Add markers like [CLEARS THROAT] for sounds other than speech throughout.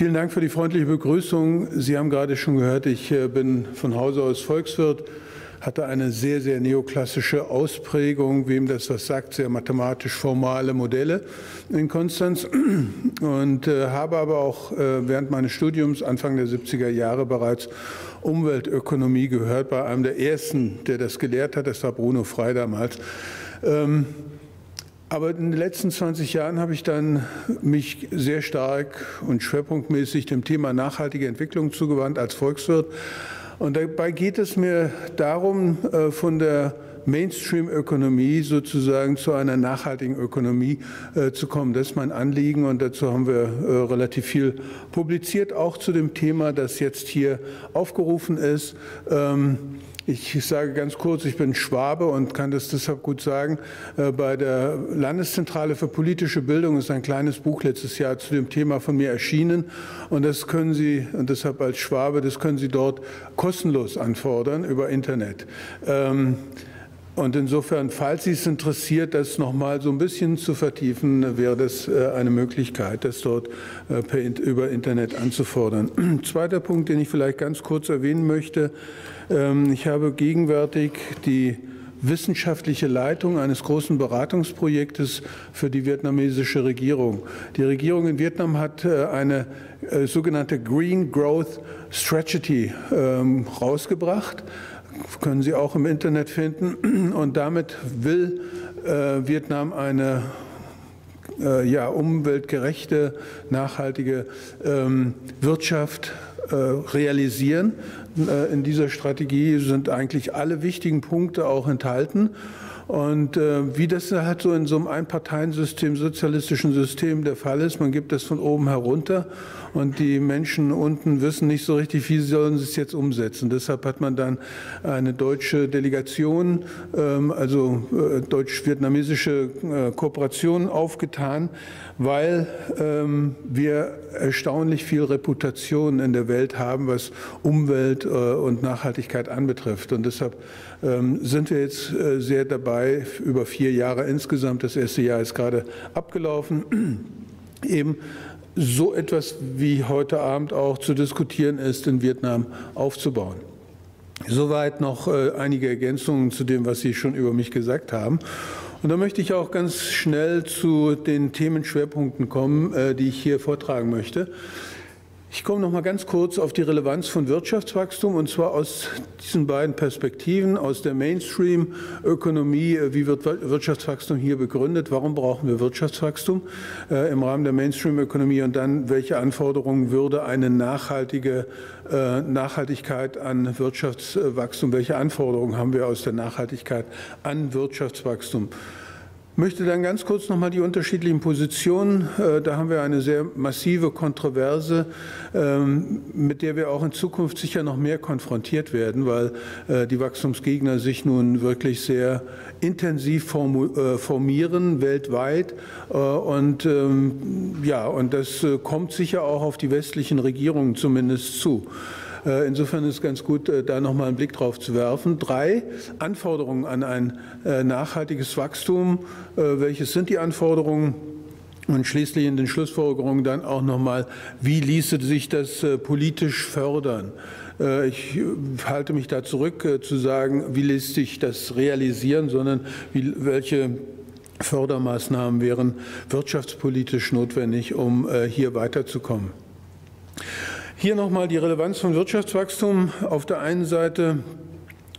Vielen Dank für die freundliche Begrüßung. Sie haben gerade schon gehört, ich äh, bin von Hause aus Volkswirt, hatte eine sehr, sehr neoklassische Ausprägung, wem das was sagt, sehr mathematisch formale Modelle in Konstanz [CLEARS THROAT] und äh, habe aber auch äh, während meines Studiums Anfang der 70er Jahre bereits Umweltökonomie gehört, bei einem der ersten, der das gelehrt hat, das war Bruno Frey damals. Ähm, aber in den letzten 20 Jahren habe ich dann mich sehr stark und schwerpunktmäßig dem Thema nachhaltige Entwicklung zugewandt als Volkswirt. Und dabei geht es mir darum, äh, von der Mainstream-Ökonomie sozusagen zu einer nachhaltigen Ökonomie äh, zu kommen. Das ist mein Anliegen und dazu haben wir äh, relativ viel publiziert, auch zu dem Thema, das jetzt hier aufgerufen ist. Ähm, ich sage ganz kurz, ich bin Schwabe und kann das deshalb gut sagen. Äh, bei der Landeszentrale für politische Bildung ist ein kleines Buch letztes Jahr zu dem Thema von mir erschienen. Und das können Sie, und deshalb als Schwabe, das können Sie dort kostenlos anfordern über Internet. Ähm, und insofern, falls Sie es interessiert, das nochmal so ein bisschen zu vertiefen, wäre das äh, eine Möglichkeit, das dort äh, per, über Internet anzufordern. [CLEARS THROAT] Zweiter Punkt, den ich vielleicht ganz kurz erwähnen möchte. Ähm, ich habe gegenwärtig die wissenschaftliche Leitung eines großen Beratungsprojektes für die vietnamesische Regierung. Die Regierung in Vietnam hat äh, eine sogenannte Green Growth Strategy ähm, rausgebracht. Können Sie auch im Internet finden. Und damit will äh, Vietnam eine ja, umweltgerechte, nachhaltige ähm, Wirtschaft realisieren. Äh, in dieser Strategie sind eigentlich alle wichtigen Punkte auch enthalten. Und äh, wie das halt so in so einem Einparteiensystem, sozialistischen System der Fall ist, man gibt das von oben herunter und die Menschen unten wissen nicht so richtig, wie sollen sie es jetzt umsetzen. Deshalb hat man dann eine deutsche Delegation, ähm, also äh, deutsch-vietnamesische äh, Kooperation aufgetan, weil ähm, wir erstaunlich viel Reputation in der Welt haben, was Umwelt äh, und Nachhaltigkeit anbetrifft. Und deshalb ähm, sind wir jetzt sehr dabei, über vier Jahre insgesamt, das erste Jahr ist gerade abgelaufen, [CLEARS THROAT] eben so etwas wie heute Abend auch zu diskutieren ist, in Vietnam aufzubauen. Soweit noch äh, einige Ergänzungen zu dem, was Sie schon über mich gesagt haben. Und da möchte ich auch ganz schnell zu den Themenschwerpunkten kommen, äh, die ich hier vortragen möchte. Ich komme noch mal ganz kurz auf die Relevanz von Wirtschaftswachstum und zwar aus diesen beiden Perspektiven, aus der Mainstream-Ökonomie, äh, wie wird Wirtschaftswachstum hier begründet, warum brauchen wir Wirtschaftswachstum äh, im Rahmen der Mainstream-Ökonomie und dann, welche Anforderungen würde eine nachhaltige äh, Nachhaltigkeit an Wirtschaftswachstum, welche Anforderungen haben wir aus der Nachhaltigkeit an Wirtschaftswachstum möchte dann ganz kurz noch mal die unterschiedlichen Positionen. Äh, da haben wir eine sehr massive Kontroverse, ähm, mit der wir auch in Zukunft sicher noch mehr konfrontiert werden, weil äh, die Wachstumsgegner sich nun wirklich sehr intensiv äh, formieren weltweit. Und ähm, ja, und das kommt sicher auch auf die westlichen Regierungen zumindest zu. Äh, insofern ist es ganz gut, äh, da nochmal einen Blick drauf zu werfen. Drei Anforderungen an ein äh, nachhaltiges Wachstum. Welches sind die Anforderungen? Und schließlich in den Schlussfolgerungen dann auch nochmal, wie ließe sich das politisch fördern? Ich halte mich da zurück zu sagen, wie lässt sich das realisieren, sondern wie, welche Fördermaßnahmen wären wirtschaftspolitisch notwendig, um hier weiterzukommen. Hier nochmal die Relevanz von Wirtschaftswachstum. Auf der einen Seite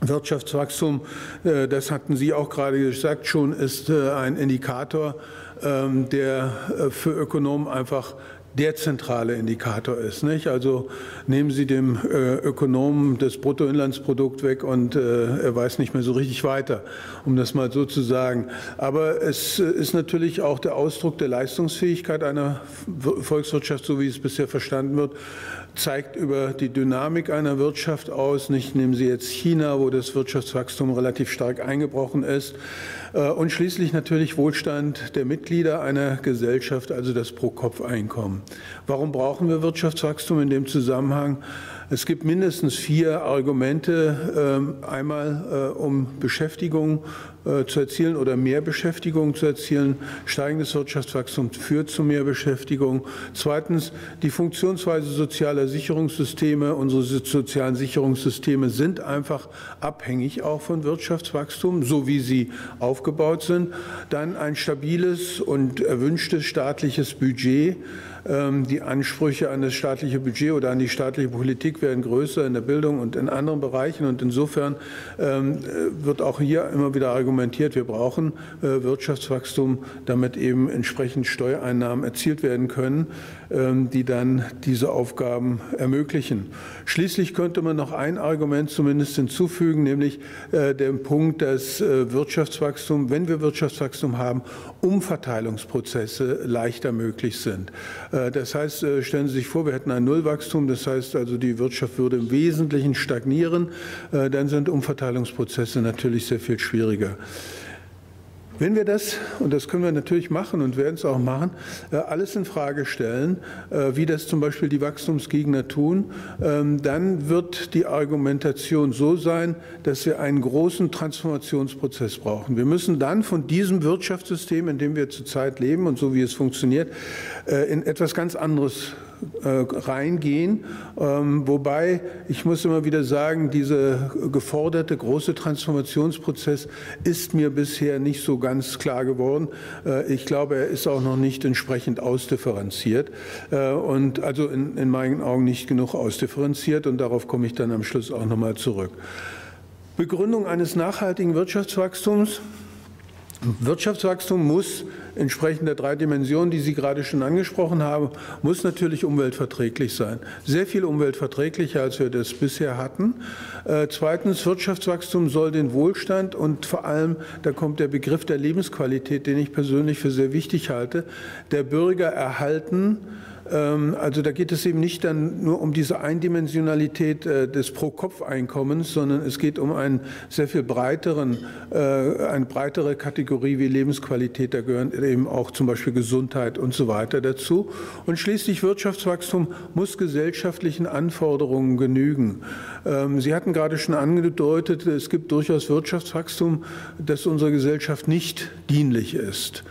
Wirtschaftswachstum, äh, das hatten Sie auch gerade gesagt, schon ist äh, ein Indikator, ähm, der äh, für Ökonomen einfach der zentrale Indikator ist. Nicht? Also nehmen Sie dem äh, Ökonomen das Bruttoinlandsprodukt weg und äh, er weiß nicht mehr so richtig weiter, um das mal so zu sagen. Aber es ist natürlich auch der Ausdruck der Leistungsfähigkeit einer Volkswirtschaft, so wie es bisher verstanden wird, zeigt über die Dynamik einer Wirtschaft aus. Nicht nehmen Sie jetzt China, wo das Wirtschaftswachstum relativ stark eingebrochen ist. Äh, und schließlich natürlich Wohlstand der Mitglieder einer Gesellschaft, also das Pro-Kopf-Einkommen. Warum brauchen wir Wirtschaftswachstum in dem Zusammenhang? Es gibt mindestens vier Argumente. Einmal um Beschäftigung äh, zu erzielen oder mehr Beschäftigung zu erzielen. Steigendes Wirtschaftswachstum führt zu mehr Beschäftigung. Zweitens, die Funktionsweise sozialer Sicherungssysteme. Unsere sozialen Sicherungssysteme sind einfach abhängig auch von Wirtschaftswachstum, so wie sie aufgebaut sind. Dann ein stabiles und erwünschtes staatliches Budget ähm, die Ansprüche an das staatliche Budget oder an die staatliche Politik werden größer in der Bildung und in anderen Bereichen. Und insofern ähm, wird auch hier immer wieder argumentiert, wir brauchen äh, Wirtschaftswachstum, damit eben entsprechend Steuereinnahmen erzielt werden können, ähm, die dann diese Aufgaben ermöglichen. Schließlich könnte man noch ein Argument zumindest hinzufügen, nämlich äh, den Punkt, dass äh, Wirtschaftswachstum, wenn wir Wirtschaftswachstum haben, Umverteilungsprozesse leichter möglich sind. Äh, das heißt, stellen Sie sich vor, wir hätten ein Nullwachstum, das heißt also, die Wirtschaft würde im Wesentlichen stagnieren, dann sind Umverteilungsprozesse natürlich sehr viel schwieriger. Wenn wir das, und das können wir natürlich machen und werden es auch machen, alles in Frage stellen, wie das zum Beispiel die Wachstumsgegner tun, ähm, dann wird die Argumentation so sein, dass wir einen großen Transformationsprozess brauchen. Wir müssen dann von diesem Wirtschaftssystem, in dem wir zurzeit leben und so wie es funktioniert, äh, in etwas ganz anderes äh, reingehen. Ähm, wobei, ich muss immer wieder sagen, dieser geforderte große Transformationsprozess ist mir bisher nicht so ganz klar geworden. Äh, ich glaube, er ist auch noch nicht entsprechend ausdifferenziert und also in, in meinen Augen nicht genug ausdifferenziert und darauf komme ich dann am Schluss auch nochmal zurück. Begründung eines nachhaltigen Wirtschaftswachstums. Wirtschaftswachstum muss entsprechend der drei Dimensionen, die Sie gerade schon angesprochen haben, muss natürlich umweltverträglich sein. Sehr viel umweltverträglicher, als wir das bisher hatten. Äh, zweitens, Wirtschaftswachstum soll den Wohlstand und vor allem, da kommt der Begriff der Lebensqualität, den ich persönlich für sehr wichtig halte, der Bürger erhalten also da geht es eben nicht dann nur um diese Eindimensionalität äh, des Pro-Kopf-Einkommens, sondern es geht um einen sehr viel breiteren, äh, eine breitere Kategorie wie Lebensqualität. Da gehören eben auch zum Beispiel Gesundheit und so weiter dazu. Und schließlich Wirtschaftswachstum muss gesellschaftlichen Anforderungen genügen. Ähm, Sie hatten gerade schon angedeutet, es gibt durchaus Wirtschaftswachstum, das unserer Gesellschaft nicht dienlich ist.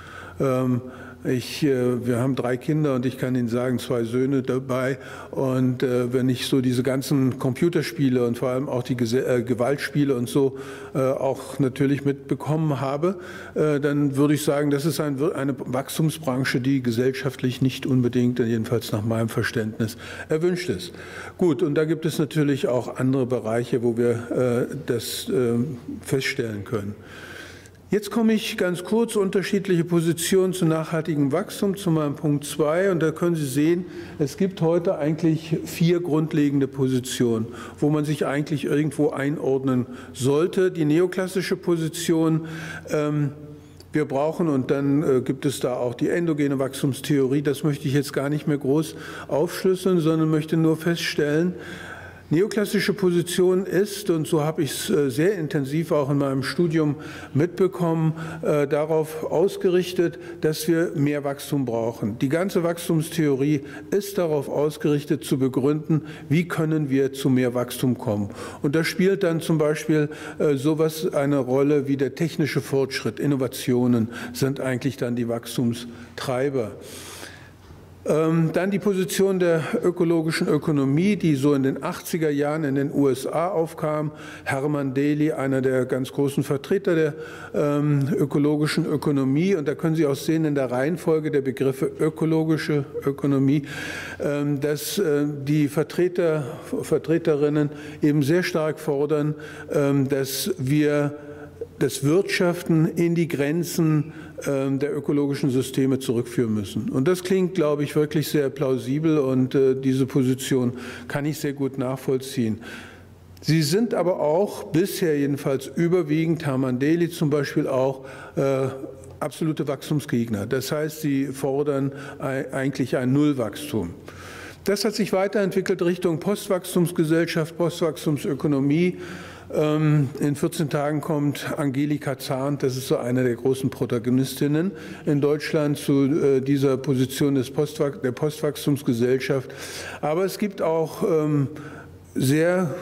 Ich, äh, wir haben drei Kinder und ich kann Ihnen sagen, zwei Söhne dabei. Und äh, wenn ich so diese ganzen Computerspiele und vor allem auch die äh, Gewaltspiele und so auch natürlich mitbekommen habe, dann würde ich sagen, das ist eine Wachstumsbranche, die gesellschaftlich nicht unbedingt, jedenfalls nach meinem Verständnis, erwünscht ist. Gut, und da gibt es natürlich auch andere Bereiche, wo wir das feststellen können. Jetzt komme ich ganz kurz unterschiedliche Positionen zu nachhaltigem Wachstum zu meinem Punkt 2 und da können Sie sehen, es gibt heute eigentlich vier grundlegende Positionen, wo man sich eigentlich irgendwo einordnen sollte. Die neoklassische Position ähm, wir brauchen, und dann äh, gibt es da auch die endogene Wachstumstheorie, das möchte ich jetzt gar nicht mehr groß aufschlüsseln, sondern möchte nur feststellen, Neoklassische Position ist, und so habe ich es äh, sehr intensiv auch in meinem Studium mitbekommen, äh, darauf ausgerichtet, dass wir mehr Wachstum brauchen. Die ganze Wachstumstheorie ist darauf ausgerichtet zu begründen, wie können wir zu mehr Wachstum kommen. Und da spielt dann zum Beispiel äh, sowas eine Rolle wie der technische Fortschritt. Innovationen sind eigentlich dann die Wachstumstreiber. Ähm, dann die Position der ökologischen Ökonomie, die so in den 80er Jahren in den USA aufkam. Hermann Daly, einer der ganz großen Vertreter der ähm, ökologischen Ökonomie. Und da können Sie auch sehen in der Reihenfolge der Begriffe ökologische Ökonomie, ähm, dass äh, die Vertreter, Vertreterinnen eben sehr stark fordern, dass wir das Wirtschaften in die Grenzen ähm, der ökologischen Systeme zurückführen müssen. Und das klingt, glaube ich, wirklich sehr plausibel und äh, diese Position kann ich sehr gut nachvollziehen. Sie sind aber auch bisher jedenfalls überwiegend, Hermann Deli zum Beispiel auch, äh, absolute Wachstumsgegner. Das heißt, sie fordern eigentlich ein Nullwachstum. Das hat sich weiterentwickelt Richtung Postwachstumsgesellschaft, Postwachstumsökonomie. Ähm, in 14 Tagen kommt Angelika Zahn, das ist so eine der großen Protagonistinnen in Deutschland zu äh, dieser Position des Postwach der Postwachstumsgesellschaft. Aber es gibt auch ähm, sehr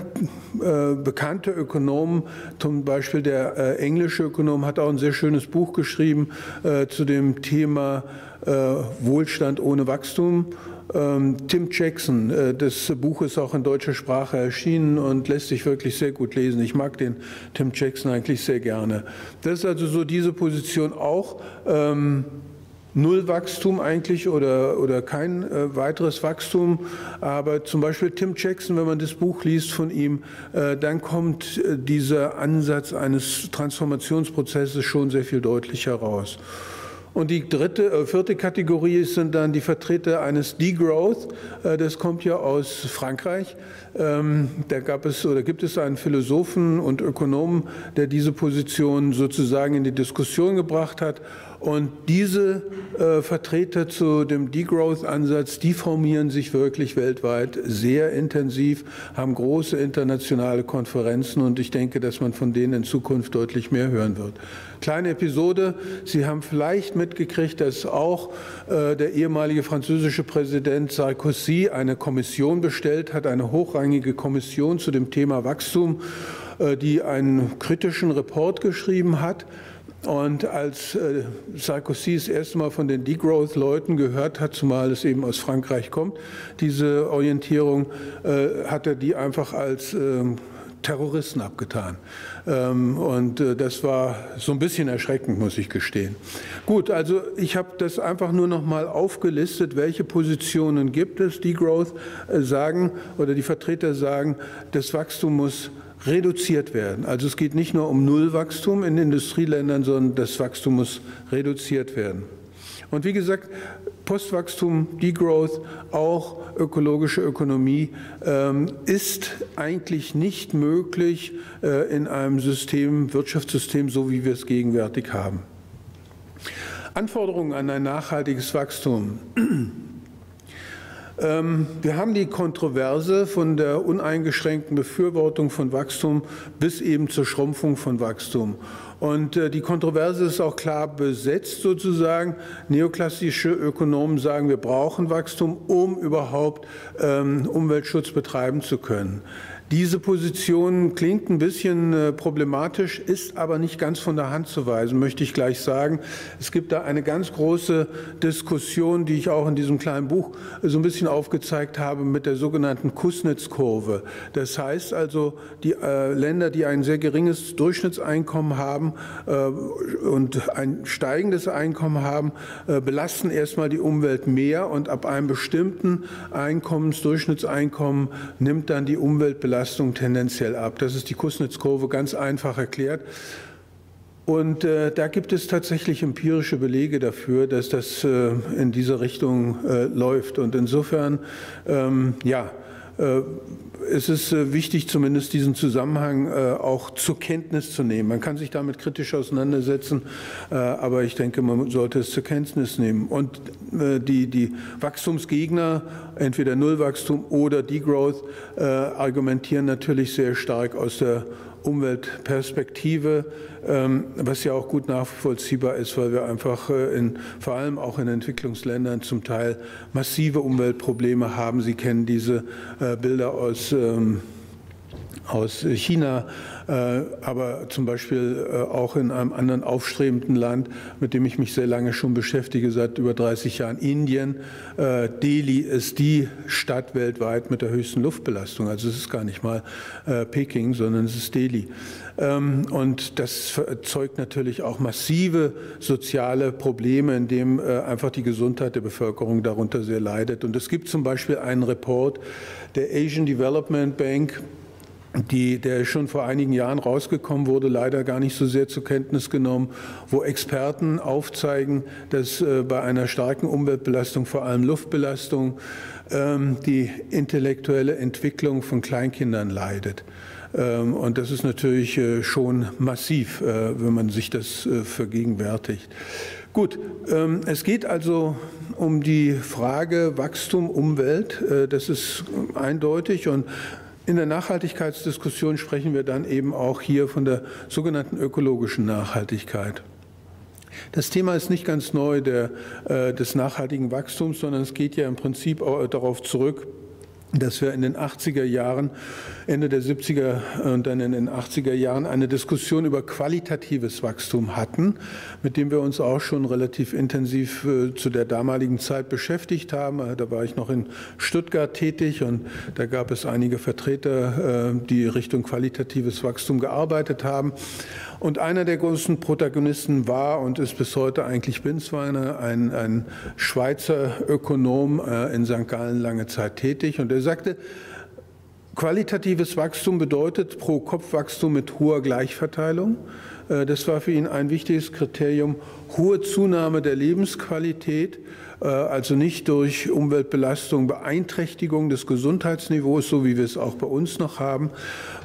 äh, bekannte Ökonomen, zum Beispiel der äh, englische Ökonom, hat auch ein sehr schönes Buch geschrieben äh, zu dem Thema äh, Wohlstand ohne Wachstum. Ähm, Tim Jackson, äh, das Buch ist auch in deutscher Sprache erschienen und lässt sich wirklich sehr gut lesen. Ich mag den Tim Jackson eigentlich sehr gerne. Das ist also so diese Position auch. Ähm, Nullwachstum eigentlich oder, oder kein äh, weiteres Wachstum. Aber zum Beispiel Tim Jackson, wenn man das Buch liest von ihm, äh, dann kommt äh, dieser Ansatz eines Transformationsprozesses schon sehr viel deutlicher raus. Und die dritte, äh, vierte Kategorie sind dann die Vertreter eines Degrowth. Äh, das kommt ja aus Frankreich. Ähm, da gab es oder gibt es einen Philosophen und Ökonomen, der diese Position sozusagen in die Diskussion gebracht hat und diese äh, Vertreter zu dem Degrowth-Ansatz, die formieren sich wirklich weltweit sehr intensiv, haben große internationale Konferenzen und ich denke, dass man von denen in Zukunft deutlich mehr hören wird. Kleine Episode, Sie haben vielleicht mitgekriegt, dass auch äh, der ehemalige französische Präsident Sarkozy eine Kommission bestellt hat, eine hochrangige Kommission zu dem Thema Wachstum, äh, die einen kritischen Report geschrieben hat. Und als äh, Sarkozy das erste Mal von den Degrowth-Leuten gehört hat, zumal es eben aus Frankreich kommt, diese Orientierung, äh, hat er die einfach als ähm, Terroristen abgetan. Ähm, und äh, das war so ein bisschen erschreckend, muss ich gestehen. Gut, also ich habe das einfach nur noch mal aufgelistet, welche Positionen gibt es. Degrowth sagen oder die Vertreter sagen, das Wachstum muss reduziert werden. Also es geht nicht nur um Nullwachstum in Industrieländern, sondern das Wachstum muss reduziert werden. Und wie gesagt, Postwachstum, Degrowth, auch ökologische Ökonomie ähm, ist eigentlich nicht möglich äh, in einem System, Wirtschaftssystem, so wie wir es gegenwärtig haben. Anforderungen an ein nachhaltiges Wachstum. [CLEARS THROAT] Ähm, wir haben die Kontroverse von der uneingeschränkten Befürwortung von Wachstum bis eben zur Schrumpfung von Wachstum. Und äh, die Kontroverse ist auch klar besetzt sozusagen. Neoklassische Ökonomen sagen, wir brauchen Wachstum, um überhaupt ähm, Umweltschutz betreiben zu können. Diese Position klingt ein bisschen äh, problematisch, ist aber nicht ganz von der Hand zu weisen, möchte ich gleich sagen. Es gibt da eine ganz große Diskussion, die ich auch in diesem kleinen Buch so ein bisschen aufgezeigt habe, mit der sogenannten Kuznets-Kurve. Das heißt also, die äh, Länder, die ein sehr geringes Durchschnittseinkommen haben äh, und ein steigendes Einkommen haben, belasten erstmal die Umwelt mehr und ab einem bestimmten Einkommensdurchschnittseinkommen nimmt dann die Umweltbelastung Belastung tendenziell ab. Das ist die Kuznets-Kurve ganz einfach erklärt. Und äh, da gibt es tatsächlich empirische Belege dafür, dass das äh, in diese Richtung äh, läuft. Und insofern, ähm, ja, es ist äh, wichtig, zumindest diesen Zusammenhang äh, auch zur Kenntnis zu nehmen. Man kann sich damit kritisch auseinandersetzen, aber ich denke, man sollte es zur Kenntnis nehmen. Und die, die Wachstumsgegner, entweder Nullwachstum oder Degrowth, argumentieren natürlich sehr stark aus der Umweltperspektive, ähm, was ja auch gut nachvollziehbar ist, weil wir einfach äh, in, vor allem auch in Entwicklungsländern zum Teil massive Umweltprobleme haben. Sie kennen diese äh, Bilder aus ähm, aus China, aber zum Beispiel äh, auch in einem anderen aufstrebenden Land, mit dem ich mich sehr lange schon beschäftige, seit über 30 Jahren, Indien. Äh, Delhi ist die Stadt weltweit mit der höchsten Luftbelastung. Also es ist gar nicht mal Peking, sondern es ist Delhi. Ähm, und das erzeugt natürlich auch massive soziale Probleme, in dem einfach die Gesundheit der Bevölkerung darunter sehr leidet. Und es gibt zum Beispiel einen Report der Asian Development Bank, die, der schon vor einigen Jahren rausgekommen wurde, leider gar nicht so sehr zur Kenntnis genommen, wo Experten aufzeigen, dass äh, bei einer starken Umweltbelastung, vor allem Luftbelastung, ähm, die intellektuelle Entwicklung von Kleinkindern leidet. Ähm, und das ist natürlich äh, schon massiv, äh, wenn man sich das vergegenwärtigt. Gut, ähm, es geht also um die Frage Wachstum, Umwelt. Das ist eindeutig und in der Nachhaltigkeitsdiskussion sprechen wir dann eben auch hier von der sogenannten ökologischen Nachhaltigkeit. Das Thema ist nicht ganz neu der, äh, des nachhaltigen Wachstums, sondern es geht ja im Prinzip darauf zurück, dass wir in den 80er Jahren, Ende der 70er und dann in den 80er Jahren eine Diskussion über qualitatives Wachstum hatten, mit dem wir uns auch schon relativ intensiv äh, zu der damaligen Zeit beschäftigt haben. Äh, da war ich noch in Stuttgart tätig und da gab es einige Vertreter, äh, die Richtung qualitatives Wachstum gearbeitet haben. Und einer der großen Protagonisten war und ist bis heute eigentlich Binsweiner, ein, ein Schweizer Ökonom äh, in St. Gallen lange Zeit tätig. Und er sagte, qualitatives Wachstum bedeutet Pro-Kopf-Wachstum mit hoher Gleichverteilung. Äh, das war für ihn ein wichtiges Kriterium, hohe Zunahme der Lebensqualität also nicht durch Umweltbelastung, Beeinträchtigung des Gesundheitsniveaus, so wie wir es auch bei uns noch haben,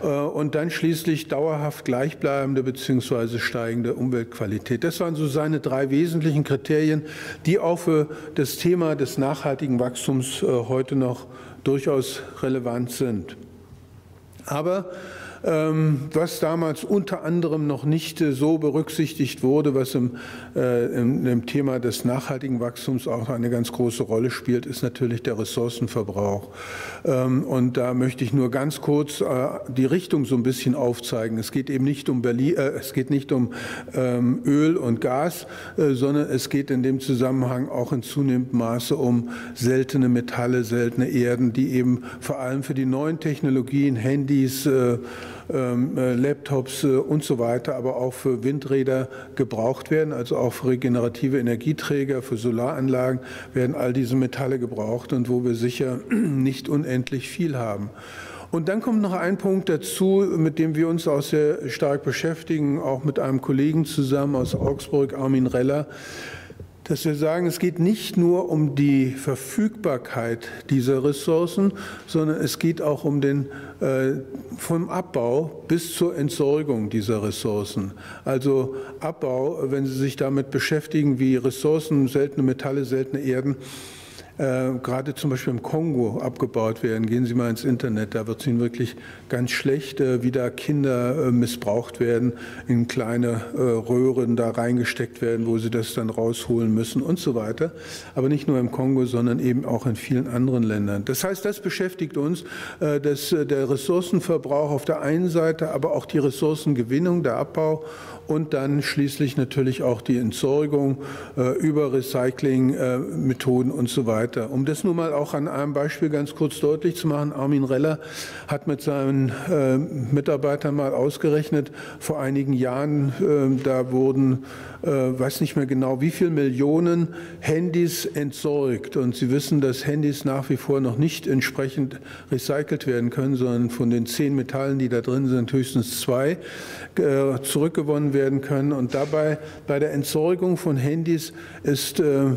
äh, und dann schließlich dauerhaft gleichbleibende bzw. steigende Umweltqualität. Das waren so seine drei wesentlichen Kriterien, die auch für das Thema des nachhaltigen Wachstums äh, heute noch durchaus relevant sind. Aber ähm, was damals unter anderem noch nicht äh, so berücksichtigt wurde, was im, äh, im, Thema des nachhaltigen Wachstums auch eine ganz große Rolle spielt, ist natürlich der Ressourcenverbrauch. Ähm, und da möchte ich nur ganz kurz äh, die Richtung so ein bisschen aufzeigen. Es geht eben nicht um Berlin, es geht nicht um ähm, Öl und Gas, sondern es geht in dem Zusammenhang auch in zunehmendem Maße um seltene Metalle, seltene Erden, die eben vor allem für die neuen Technologien, Handys, äh, Laptops äh, und so weiter, aber auch für Windräder gebraucht werden, also auch für regenerative Energieträger, für Solaranlagen werden all diese Metalle gebraucht und wo wir sicher [CLEARS THROAT] nicht unendlich viel haben. Und dann kommt noch ein Punkt dazu, mit dem wir uns auch sehr stark beschäftigen, auch mit einem Kollegen zusammen aus Augsburg, Armin Reller dass wir sagen, es geht nicht nur um die Verfügbarkeit dieser Ressourcen, sondern es geht auch um den äh, vom Abbau bis zur Entsorgung dieser Ressourcen. Also Abbau, wenn Sie sich damit beschäftigen, wie Ressourcen, seltene Metalle, seltene Erden gerade zum Beispiel im Kongo abgebaut werden. Gehen Sie mal ins Internet, da wird es Ihnen wirklich ganz schlecht, äh, wie da Kinder äh, missbraucht werden, in kleine äh, Röhren da reingesteckt werden, wo sie das dann rausholen müssen und so weiter. Aber nicht nur im Kongo, sondern eben auch in vielen anderen Ländern. Das heißt, das beschäftigt uns, äh, dass äh, der Ressourcenverbrauch auf der einen Seite, aber auch die Ressourcengewinnung, der Abbau und dann schließlich natürlich auch die Entsorgung über Recyclingmethoden und so weiter weiter. Um das nur mal auch an einem Beispiel ganz kurz deutlich zu machen, Armin Reller hat mit seinen äh, Mitarbeitern mal ausgerechnet, vor einigen Jahren, äh, da wurden, äh, weiß nicht mehr genau, wie viele Millionen Handys entsorgt. Und Sie wissen, dass Handys nach wie vor noch nicht entsprechend recycelt werden können, sondern von den zehn Metallen, die da drin sind, höchstens zwei äh, zurückgewonnen werden können. Und dabei bei der Entsorgung von Handys ist äh,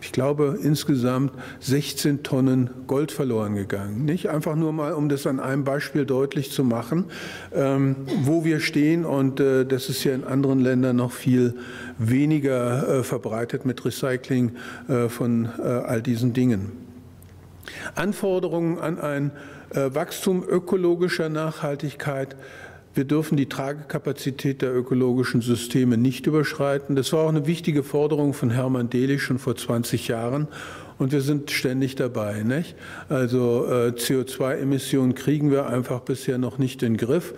ich glaube, insgesamt 16 Tonnen Gold verloren gegangen. Nicht einfach nur mal, um das an einem Beispiel deutlich zu machen, ähm, wo wir stehen. Und äh, das ist ja in anderen Ländern noch viel weniger äh, verbreitet mit Recycling äh, von äh, all diesen Dingen. Anforderungen an ein äh, Wachstum ökologischer Nachhaltigkeit wir dürfen die Tragekapazität der ökologischen Systeme nicht überschreiten. Das war auch eine wichtige Forderung von Hermann Delisch schon vor 20 Jahren. Und wir sind ständig dabei. Nicht? Also äh, CO2-Emissionen kriegen wir einfach bisher noch nicht in den Griff.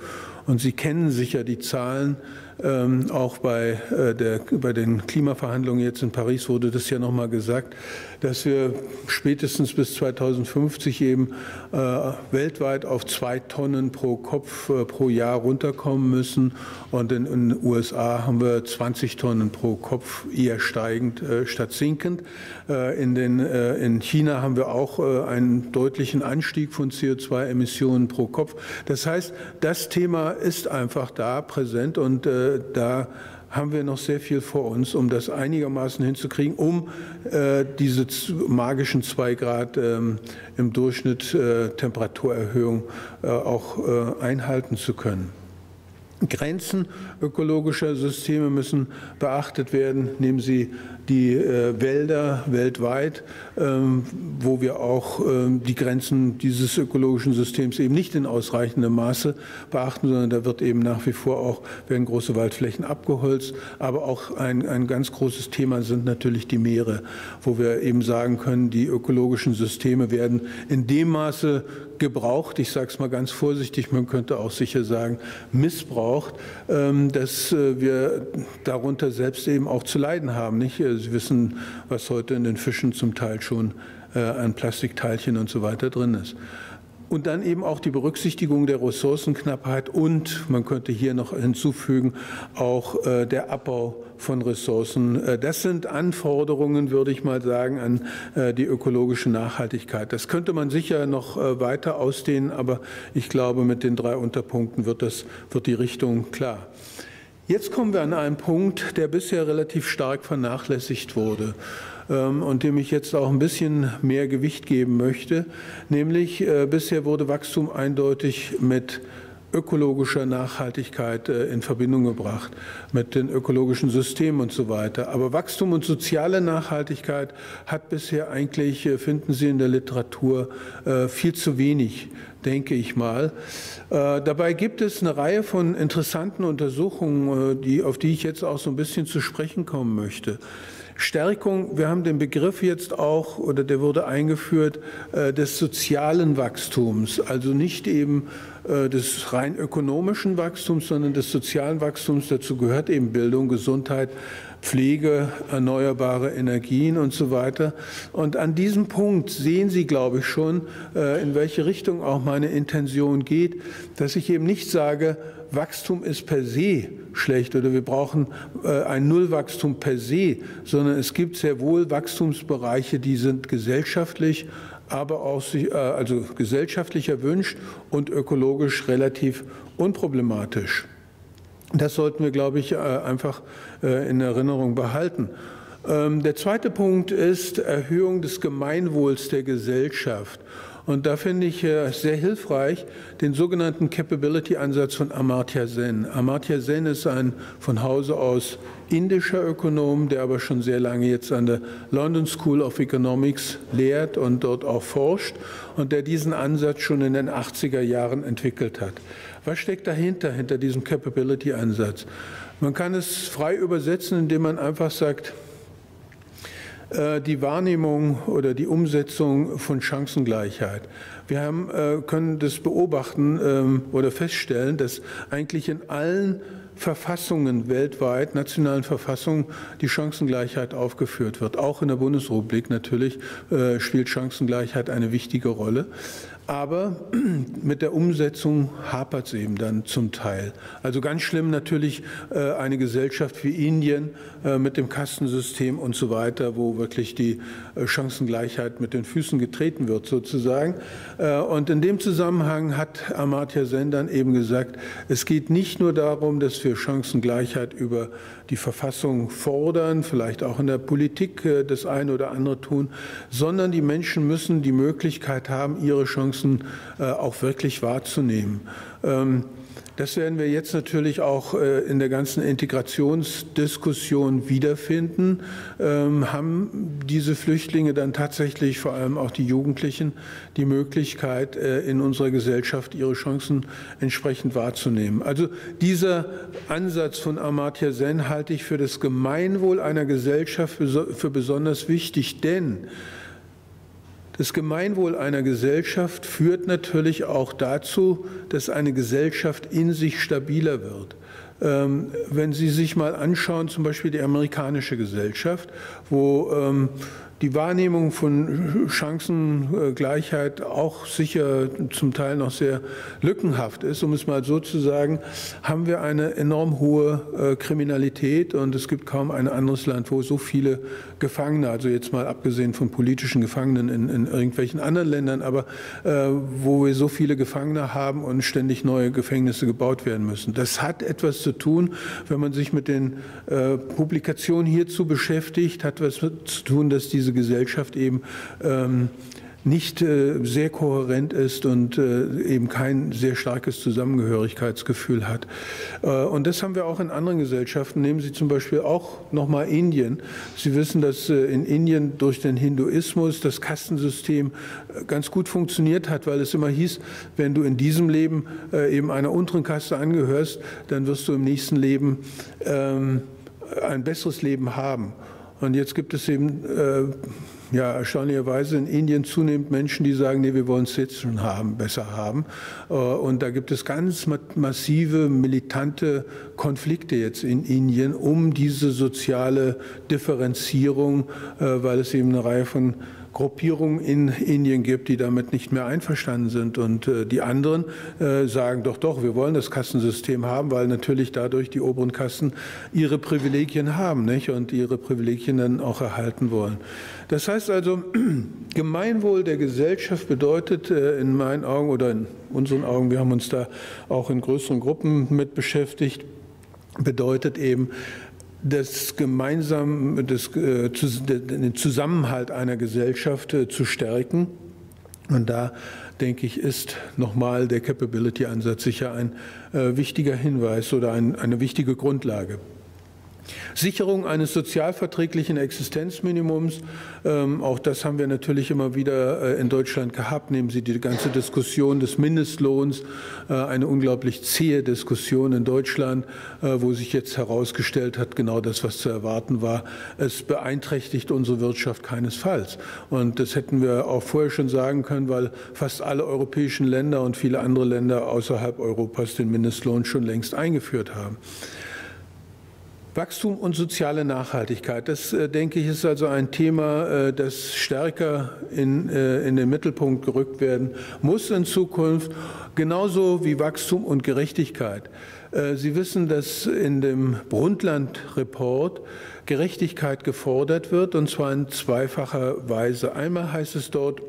Und Sie kennen sicher die Zahlen. Ähm, auch bei, äh, der, bei den Klimaverhandlungen jetzt in Paris wurde das ja nochmal gesagt, dass wir spätestens bis 2050 eben äh, weltweit auf zwei Tonnen pro Kopf äh, pro Jahr runterkommen müssen. Und in, den USA haben wir 20 Tonnen pro Kopf eher steigend äh, statt sinkend. Äh, in, den, äh, in China haben wir auch einen deutlichen Anstieg von CO2-Emissionen pro Kopf. Das heißt, das Thema ist einfach da präsent und da haben wir noch sehr viel vor uns, um das einigermaßen hinzukriegen, um äh, diese magischen zwei Grad ähm, im Durchschnitt äh, Temperaturerhöhung äh, auch einhalten zu können. Grenzen ökologischer Systeme müssen beachtet werden. Nehmen Sie die äh, Wälder weltweit, ähm, wo wir auch ähm, die Grenzen dieses ökologischen Systems eben nicht in ausreichendem Maße beachten, sondern da wird eben nach wie vor auch, werden große Waldflächen abgeholzt. Aber auch ein, ein ganz großes Thema sind natürlich die Meere, wo wir eben sagen können, die ökologischen Systeme werden in dem Maße gebraucht, ich sage es mal ganz vorsichtig, man könnte auch sicher sagen, missbraucht, ähm, dass äh, wir darunter selbst eben auch zu leiden haben. Nicht? Sie wissen, was heute in den Fischen zum Teil schon äh, an Plastikteilchen und so weiter drin ist. Und dann eben auch die Berücksichtigung der Ressourcenknappheit und, man könnte hier noch hinzufügen, auch äh, der Abbau von Ressourcen. Äh, das sind Anforderungen, würde ich mal sagen, an äh, die ökologische Nachhaltigkeit. Das könnte man sicher noch weiter ausdehnen, aber ich glaube, mit den drei Unterpunkten wird, das, wird die Richtung klar. Jetzt kommen wir an einen Punkt, der bisher relativ stark vernachlässigt wurde. Ähm, und dem ich jetzt auch ein bisschen mehr Gewicht geben möchte. Nämlich äh, bisher wurde Wachstum eindeutig mit ökologischer Nachhaltigkeit äh, in Verbindung gebracht, mit den ökologischen Systemen und so weiter. Aber Wachstum und soziale Nachhaltigkeit hat bisher eigentlich, äh, finden Sie in der Literatur, viel zu wenig, denke ich mal. Dabei gibt es eine Reihe von interessanten Untersuchungen, auf die ich jetzt auch so ein bisschen zu sprechen kommen möchte. Stärkung, wir haben den Begriff jetzt auch, oder der wurde eingeführt, äh, des sozialen Wachstums, also nicht eben äh, des rein ökonomischen Wachstums, sondern des sozialen Wachstums. Dazu gehört eben Bildung, Gesundheit, Pflege, erneuerbare Energien und so weiter. Und an diesem Punkt sehen Sie, glaube ich, schon, äh, in welche Richtung auch meine Intention geht, dass ich eben nicht sage, Wachstum ist per se schlecht oder wir brauchen äh, ein Nullwachstum per se, sondern es gibt sehr wohl Wachstumsbereiche, die sind gesellschaftlich, aber auch also gesellschaftlich erwünscht und ökologisch relativ unproblematisch. Das sollten wir, glaube ich, äh, einfach äh, in Erinnerung behalten. Ähm, der zweite Punkt ist Erhöhung des Gemeinwohls der Gesellschaft. Und da finde ich äh, sehr hilfreich den sogenannten Capability-Ansatz von Amartya Sen. Amartya Sen ist ein von Hause aus indischer Ökonom, der aber schon sehr lange jetzt an der London School of Economics lehrt und dort auch forscht und der diesen Ansatz schon in den 80er Jahren entwickelt hat. Was steckt dahinter, hinter diesem Capability-Ansatz? Man kann es frei übersetzen, indem man einfach sagt, die Wahrnehmung oder die Umsetzung von Chancengleichheit. Wir haben, äh, können das beobachten ähm, oder feststellen, dass eigentlich in allen Verfassungen weltweit, nationalen Verfassungen, die Chancengleichheit aufgeführt wird. Auch in der Bundesrepublik natürlich äh, spielt Chancengleichheit eine wichtige Rolle. Aber [CLEARS THROAT] mit der Umsetzung hapert es eben dann zum Teil. Also ganz schlimm natürlich äh, eine Gesellschaft wie Indien äh, mit dem Kastensystem und so weiter, wo wirklich die äh, Chancengleichheit mit den Füßen getreten wird sozusagen. Und in dem Zusammenhang hat Amartya Sen dann eben gesagt, es geht nicht nur darum, dass wir Chancengleichheit über die Verfassung fordern, vielleicht auch in der Politik das eine oder andere tun, sondern die Menschen müssen die Möglichkeit haben, ihre Chancen Chancen äh, auch wirklich wahrzunehmen. Ähm, das werden wir jetzt natürlich auch äh, in der ganzen Integrationsdiskussion wiederfinden. Ähm, haben diese Flüchtlinge dann tatsächlich, vor allem auch die Jugendlichen, die Möglichkeit, äh, in unserer Gesellschaft ihre Chancen entsprechend wahrzunehmen? Also dieser Ansatz von Amartya Sen halte ich für das Gemeinwohl einer Gesellschaft für besonders wichtig, denn das Gemeinwohl einer Gesellschaft führt natürlich auch dazu, dass eine Gesellschaft in sich stabiler wird. Ähm, wenn Sie sich mal anschauen, zum Beispiel die amerikanische Gesellschaft, wo ähm, die Wahrnehmung von Chancengleichheit auch sicher zum Teil noch sehr lückenhaft ist, um es mal so zu sagen, haben wir eine enorm hohe äh, Kriminalität und es gibt kaum ein anderes Land, wo so viele Gefangene, also jetzt mal abgesehen von politischen Gefangenen in, in irgendwelchen anderen Ländern, aber äh, wo wir so viele Gefangene haben und ständig neue Gefängnisse gebaut werden müssen. Das hat etwas zu tun, wenn man sich mit den äh, Publikationen hierzu beschäftigt, hat etwas zu tun, dass diese Gesellschaft eben ähm, nicht sehr kohärent ist und eben kein sehr starkes Zusammengehörigkeitsgefühl hat. Und das haben wir auch in anderen Gesellschaften. Nehmen Sie zum Beispiel auch nochmal Indien. Sie wissen, dass in Indien durch den Hinduismus das Kastensystem ganz gut funktioniert hat, weil es immer hieß, wenn du in diesem Leben eben einer unteren Kaste angehörst, dann wirst du im nächsten Leben ähm, ein besseres Leben haben. Und jetzt gibt es eben äh, ja, erstaunlicherweise in Indien zunehmend Menschen, die sagen, nee, wir wollen es haben, besser haben. Äh, und da gibt es ganz massive, militante Konflikte jetzt in Indien um diese soziale Differenzierung, äh, weil es eben eine Reihe von Gruppierungen in Indien gibt, die damit nicht mehr einverstanden sind. Und äh, die anderen äh, sagen doch, doch, wir wollen das Kassensystem haben, weil natürlich dadurch die oberen Kassen ihre Privilegien haben nicht? und ihre Privilegien dann auch erhalten wollen. Das heißt also, [CLEARS THROAT] Gemeinwohl der Gesellschaft bedeutet äh, in meinen Augen oder in unseren Augen, wir haben uns da auch in größeren Gruppen mit beschäftigt, bedeutet eben, das gemeinsam, das, äh, den Zusammenhalt einer Gesellschaft äh, zu stärken. Und da denke ich, ist nochmal der Capability-Ansatz sicher ein äh, wichtiger Hinweis oder ein, eine wichtige Grundlage. Sicherung eines sozialverträglichen Existenzminimums, ähm, auch das haben wir natürlich immer wieder äh, in Deutschland gehabt. Nehmen Sie die ganze Diskussion des Mindestlohns, äh, eine unglaublich zähe Diskussion in Deutschland, äh, wo sich jetzt herausgestellt hat, genau das, was zu erwarten war. Es beeinträchtigt unsere Wirtschaft keinesfalls. Und das hätten wir auch vorher schon sagen können, weil fast alle europäischen Länder und viele andere Länder außerhalb Europas den Mindestlohn schon längst eingeführt haben. Wachstum und soziale Nachhaltigkeit, das äh, denke ich, ist also ein Thema, äh, das stärker in, äh, in den Mittelpunkt gerückt werden muss in Zukunft, genauso wie Wachstum und Gerechtigkeit. Sie wissen, dass in dem Brundtland-Report Gerechtigkeit gefordert wird, und zwar in zweifacher Weise. Einmal heißt es dort,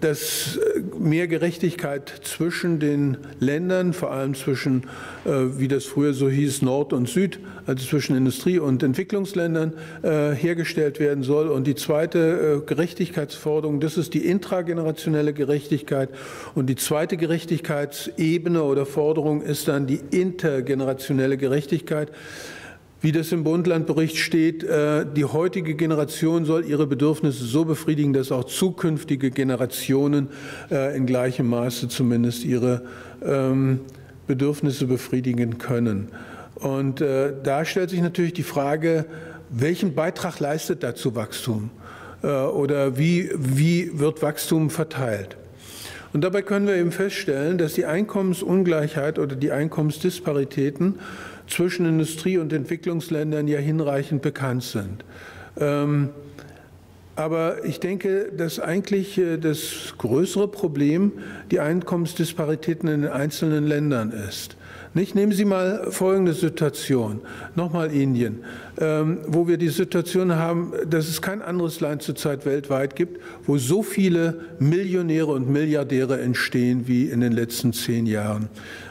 dass mehr Gerechtigkeit zwischen den Ländern, vor allem zwischen, äh, wie das früher so hieß, Nord und Süd, also zwischen Industrie- und Entwicklungsländern äh, hergestellt werden soll. Und die zweite äh, Gerechtigkeitsforderung, das ist die intragenerationelle Gerechtigkeit. Und die zweite Gerechtigkeitsebene oder Forderung ist dann die intergenerationelle Gerechtigkeit. Wie das im Bundlandbericht steht, äh, die heutige Generation soll ihre Bedürfnisse so befriedigen, dass auch zukünftige Generationen äh, in gleichem Maße zumindest ihre ähm, Bedürfnisse befriedigen können. Und äh, da stellt sich natürlich die Frage, welchen Beitrag leistet dazu Wachstum? Oder wie, wie wird Wachstum verteilt? Und dabei können wir eben feststellen, dass die Einkommensungleichheit oder die Einkommensdisparitäten zwischen Industrie- und Entwicklungsländern ja hinreichend bekannt sind. Ähm, aber ich denke, dass eigentlich äh, das größere Problem die Einkommensdisparitäten in den einzelnen Ländern ist. Nicht? Nehmen Sie mal folgende Situation, nochmal Indien, wo wir die Situation haben, dass es kein anderes Land zurzeit weltweit gibt, wo so viele Millionäre und Milliardäre entstehen wie in den letzten zehn Jahren.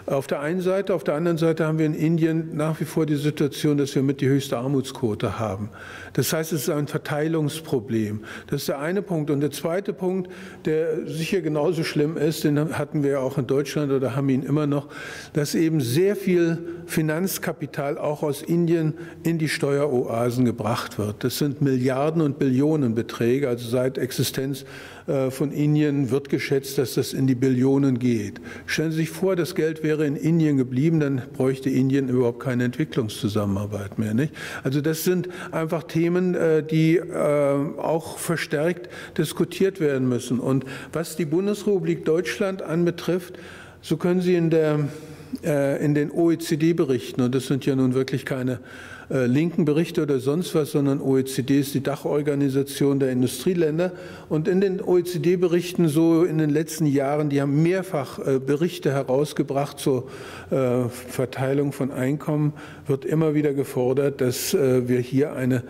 Auf der einen Seite, auf der anderen Seite haben wir in Indien nach wie vor die Situation, dass wir mit die höchste Armutsquote haben. Das heißt, es ist ein Verteilungsproblem. Das ist der eine Punkt. Und der zweite Punkt, der sicher genauso schlimm ist, den hatten wir auch in Deutschland oder haben ihn immer noch, dass eben sehr viel Finanzkapital auch aus Indien in die Steueroasen gebracht wird. Das sind Milliarden und Billionen Beträge. Also seit Existenz äh, von Indien wird geschätzt, dass das in die Billionen geht. Stellen Sie sich vor, das Geld wäre in Indien geblieben, dann bräuchte Indien überhaupt keine Entwicklungszusammenarbeit mehr. Nicht? Also das sind einfach Themen, äh, die äh, auch verstärkt diskutiert werden müssen. Und was die Bundesrepublik Deutschland anbetrifft, so können Sie in, der, in den OECD-Berichten, und das sind ja nun wirklich keine äh, linken Berichte oder sonst was, sondern OECD ist die Dachorganisation der Industrieländer. Und in den OECD-Berichten so in den letzten Jahren, die haben mehrfach äh, Berichte herausgebracht zur äh, Verteilung von Einkommen, wird immer wieder gefordert, dass wir hier eine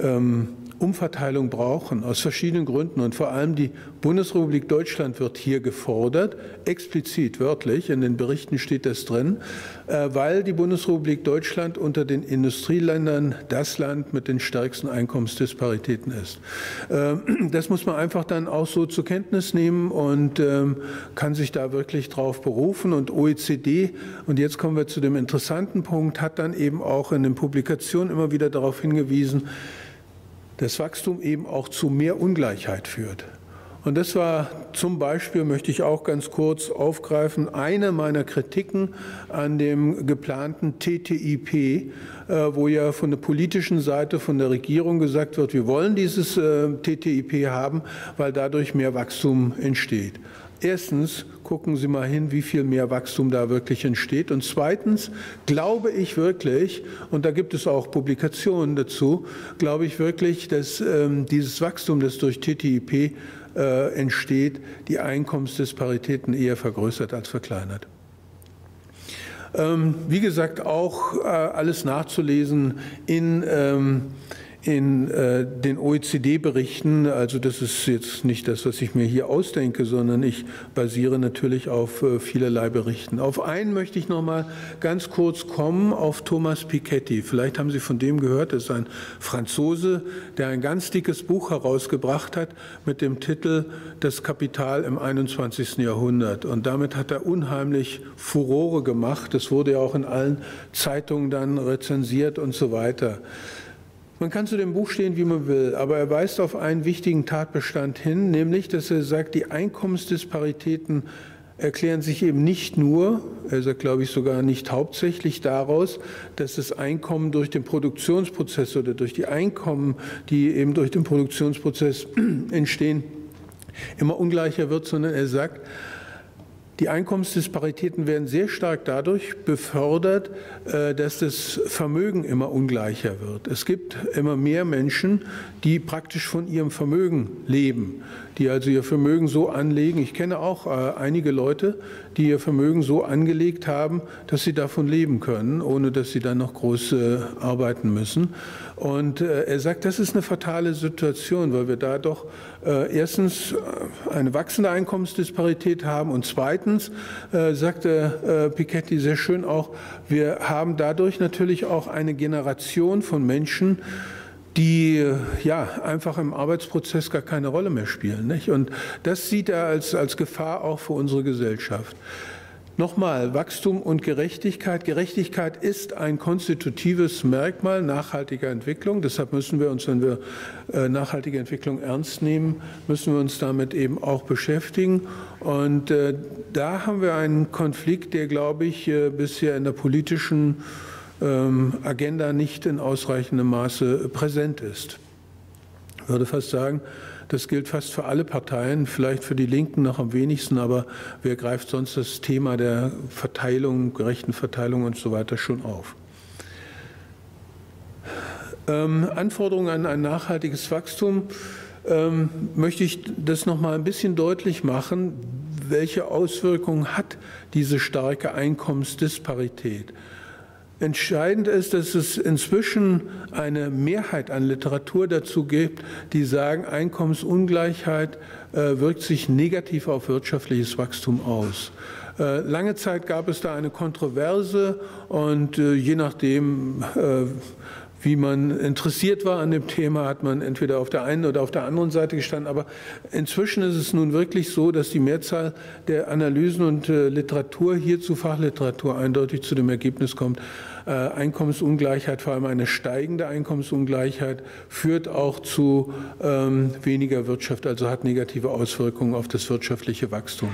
ähm, Umverteilung brauchen, aus verschiedenen Gründen. Und vor allem die Bundesrepublik Deutschland wird hier gefordert, explizit wörtlich, in den Berichten steht das drin, äh, weil die Bundesrepublik Deutschland unter den Industrieländern das Land mit den stärksten Einkommensdisparitäten ist. Ähm, [CLEARS THROAT] das muss man einfach dann auch so zur Kenntnis nehmen und ähm, kann sich da wirklich drauf berufen. Und OECD, und jetzt kommen wir zu dem interessanten Punkt, hat dann eben auch in den Publikationen immer wieder darauf hingewiesen, dass Wachstum eben auch zu mehr Ungleichheit führt. Und das war zum Beispiel, möchte ich auch ganz kurz aufgreifen, eine meiner Kritiken an dem geplanten TTIP, äh, wo ja von der politischen Seite, von der Regierung gesagt wird, wir wollen dieses äh, TTIP haben, weil dadurch mehr Wachstum entsteht. Erstens gucken Sie mal hin, wie viel mehr Wachstum da wirklich entsteht. Und zweitens glaube ich wirklich, und da gibt es auch Publikationen dazu, glaube ich wirklich, dass ähm, dieses Wachstum, das durch TTIP äh, entsteht, die Einkommensdisparitäten eher vergrößert als verkleinert. Ähm, wie gesagt, auch äh, alles nachzulesen in ähm, in äh, den OECD-Berichten, also das ist jetzt nicht das, was ich mir hier ausdenke, sondern ich basiere natürlich auf äh, vielerlei Berichten. Auf einen möchte ich noch mal ganz kurz kommen, auf Thomas Piketty. Vielleicht haben Sie von dem gehört, das ist ein Franzose, der ein ganz dickes Buch herausgebracht hat mit dem Titel Das Kapital im 21. Jahrhundert. Und damit hat er unheimlich Furore gemacht. Das wurde ja auch in allen Zeitungen dann rezensiert und so weiter. Man kann zu dem Buch stehen, wie man will, aber er weist auf einen wichtigen Tatbestand hin, nämlich, dass er sagt, die Einkommensdisparitäten erklären sich eben nicht nur, er sagt, glaube ich, sogar nicht hauptsächlich daraus, dass das Einkommen durch den Produktionsprozess oder durch die Einkommen, die eben durch den Produktionsprozess [CLEARS THROAT] entstehen, immer ungleicher wird, sondern er sagt, die Einkommensdisparitäten werden sehr stark dadurch befördert, äh, dass das Vermögen immer ungleicher wird. Es gibt immer mehr Menschen, die praktisch von ihrem Vermögen leben die also ihr Vermögen so anlegen. Ich kenne auch äh, einige Leute, die ihr Vermögen so angelegt haben, dass sie davon leben können, ohne dass sie dann noch groß äh, arbeiten müssen. Und äh, er sagt, das ist eine fatale Situation, weil wir da doch äh, erstens äh, eine wachsende Einkommensdisparität haben und zweitens, sagte Piketty sehr schön auch, wir haben dadurch natürlich auch eine Generation von Menschen, die ja einfach im Arbeitsprozess gar keine Rolle mehr spielen. Nicht? Und das sieht er als, als Gefahr auch für unsere Gesellschaft. Nochmal, Wachstum und Gerechtigkeit. Gerechtigkeit ist ein konstitutives Merkmal nachhaltiger Entwicklung. Deshalb müssen wir uns, wenn wir äh, nachhaltige Entwicklung ernst nehmen, müssen wir uns damit eben auch beschäftigen. Und äh, da haben wir einen Konflikt, der, glaube ich, äh, bisher in der politischen ähm, Agenda nicht in ausreichendem Maße präsent ist. Ich würde fast sagen, das gilt fast für alle Parteien, vielleicht für die Linken noch am wenigsten, aber wer greift sonst das Thema der Verteilung, gerechten Verteilung und so weiter schon auf? Ähm, Anforderungen an ein nachhaltiges Wachstum ähm, möchte ich das noch mal ein bisschen deutlich machen. Welche Auswirkungen hat diese starke Einkommensdisparität? Entscheidend ist, dass es inzwischen eine Mehrheit an Literatur dazu gibt, die sagen, Einkommensungleichheit äh, wirkt sich negativ auf wirtschaftliches Wachstum aus. Äh, lange Zeit gab es da eine Kontroverse und äh, je nachdem, wie man interessiert war an dem Thema, hat man entweder auf der einen oder auf der anderen Seite gestanden. Aber inzwischen ist es nun wirklich so, dass die Mehrzahl der Analysen und äh, Literatur hierzu Fachliteratur eindeutig zu dem Ergebnis kommt, äh, Einkommensungleichheit, vor allem eine steigende Einkommensungleichheit, führt auch zu ähm, weniger Wirtschaft, also hat negative Auswirkungen auf das wirtschaftliche Wachstum.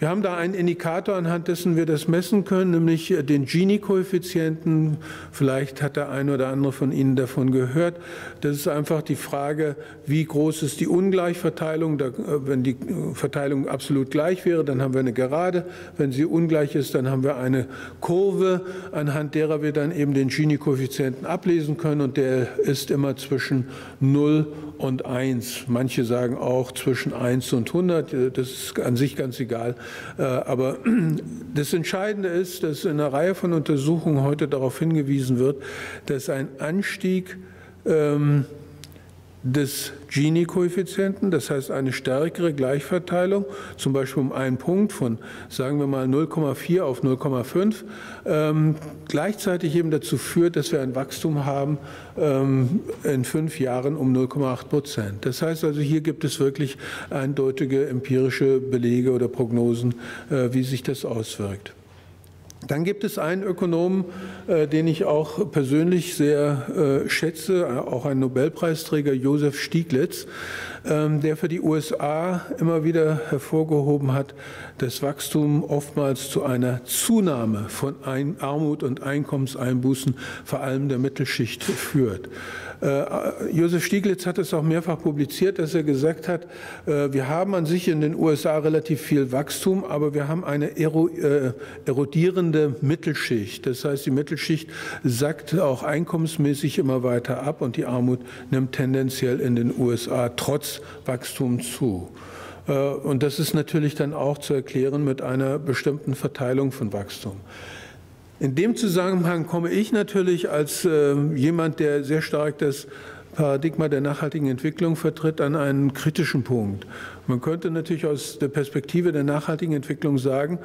Wir haben da einen Indikator, anhand dessen wir das messen können, nämlich den Gini-Koeffizienten. Vielleicht hat der eine oder andere von Ihnen davon gehört. Das ist einfach die Frage, wie groß ist die Ungleichverteilung. Da, wenn die Verteilung absolut gleich wäre, dann haben wir eine Gerade. Wenn sie ungleich ist, dann haben wir eine Kurve, anhand derer wir dann eben den Gini-Koeffizienten ablesen können. Und der ist immer zwischen 0 und 1. Manche sagen auch zwischen 1 und 100. Das ist an sich ganz egal. Äh, aber [CLEARS THROAT] das Entscheidende ist, dass in einer Reihe von Untersuchungen heute darauf hingewiesen wird, dass ein Anstieg ähm, des Gini-Koeffizienten, das heißt eine stärkere Gleichverteilung, zum Beispiel um einen Punkt von, sagen wir mal, 0,4 auf 0,5, ähm, gleichzeitig eben dazu führt, dass wir ein Wachstum haben ähm, in fünf Jahren um 0,8 Prozent. Das heißt also, hier gibt es wirklich eindeutige empirische Belege oder Prognosen, äh, wie sich das auswirkt. Dann gibt es einen Ökonomen, äh, den ich auch persönlich sehr äh, schätze, auch ein Nobelpreisträger, Josef Stieglitz, ähm, der für die USA immer wieder hervorgehoben hat, dass Wachstum oftmals zu einer Zunahme von Armut und Einkommenseinbußen vor allem der Mittelschicht führt. Äh, Josef Stieglitz hat es auch mehrfach publiziert, dass er gesagt hat, äh, wir haben an sich in den USA relativ viel Wachstum, aber wir haben eine äh, erodierende Mittelschicht. Das heißt, die Mittelschicht sackt auch einkommensmäßig immer weiter ab und die Armut nimmt tendenziell in den USA trotz Wachstum zu. Und das ist natürlich dann auch zu erklären mit einer bestimmten Verteilung von Wachstum. In dem Zusammenhang komme ich natürlich als äh, jemand, der sehr stark das Paradigma der nachhaltigen Entwicklung vertritt, an einen kritischen Punkt. Man könnte natürlich aus der Perspektive der nachhaltigen Entwicklung sagen,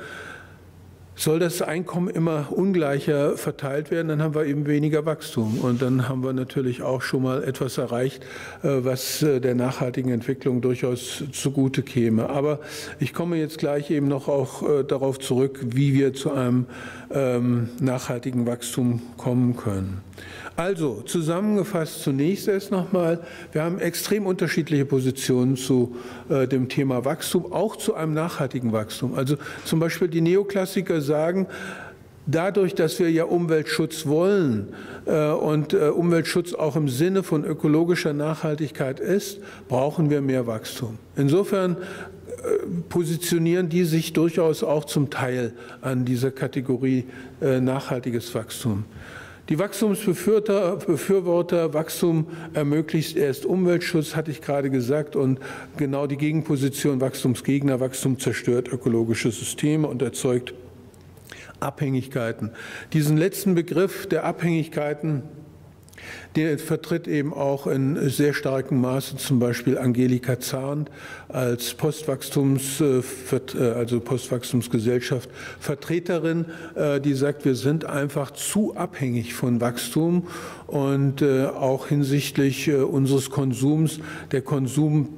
soll das Einkommen immer ungleicher verteilt werden, dann haben wir eben weniger Wachstum. Und dann haben wir natürlich auch schon mal etwas erreicht, äh, was äh, der nachhaltigen Entwicklung durchaus zugute käme. Aber ich komme jetzt gleich eben noch auch äh, darauf zurück, wie wir zu einem ähm, nachhaltigen Wachstum kommen können. Also zusammengefasst zunächst erst nochmal, wir haben extrem unterschiedliche Positionen zu äh, dem Thema Wachstum, auch zu einem nachhaltigen Wachstum. Also zum Beispiel die Neoklassiker sagen, Dadurch, dass wir ja Umweltschutz wollen äh, und äh, Umweltschutz auch im Sinne von ökologischer Nachhaltigkeit ist, brauchen wir mehr Wachstum. Insofern äh, positionieren die sich durchaus auch zum Teil an dieser Kategorie äh, nachhaltiges Wachstum. Die Wachstumsbefürworter, Wachstum ermöglicht erst Umweltschutz, hatte ich gerade gesagt, und genau die Gegenposition Wachstumsgegner, Wachstum zerstört ökologische Systeme und erzeugt Abhängigkeiten. Diesen letzten Begriff der Abhängigkeiten der vertritt eben auch in sehr starkem Maße zum Beispiel Angelika Zahn als Postwachstums, äh, äh, also Postwachstumsgesellschaft Vertreterin, äh, die sagt, wir sind einfach zu abhängig von Wachstum und auch hinsichtlich unseres Konsums. Der Konsum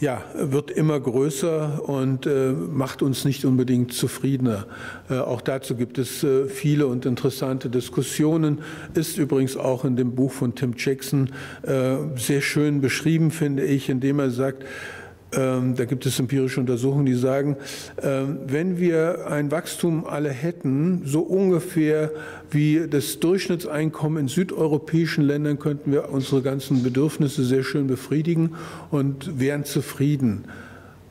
ja, wird immer größer und äh, macht uns nicht unbedingt zufriedener. Äh, auch dazu gibt es äh, viele und interessante Diskussionen. Ist übrigens auch in dem Buch von Tim Jackson äh, sehr schön beschrieben, finde ich, indem er sagt, ähm, da gibt es empirische Untersuchungen, die sagen, ähm, wenn wir ein Wachstum alle hätten, so ungefähr wie das Durchschnittseinkommen in südeuropäischen Ländern, könnten wir unsere ganzen Bedürfnisse sehr schön befriedigen und wären zufrieden.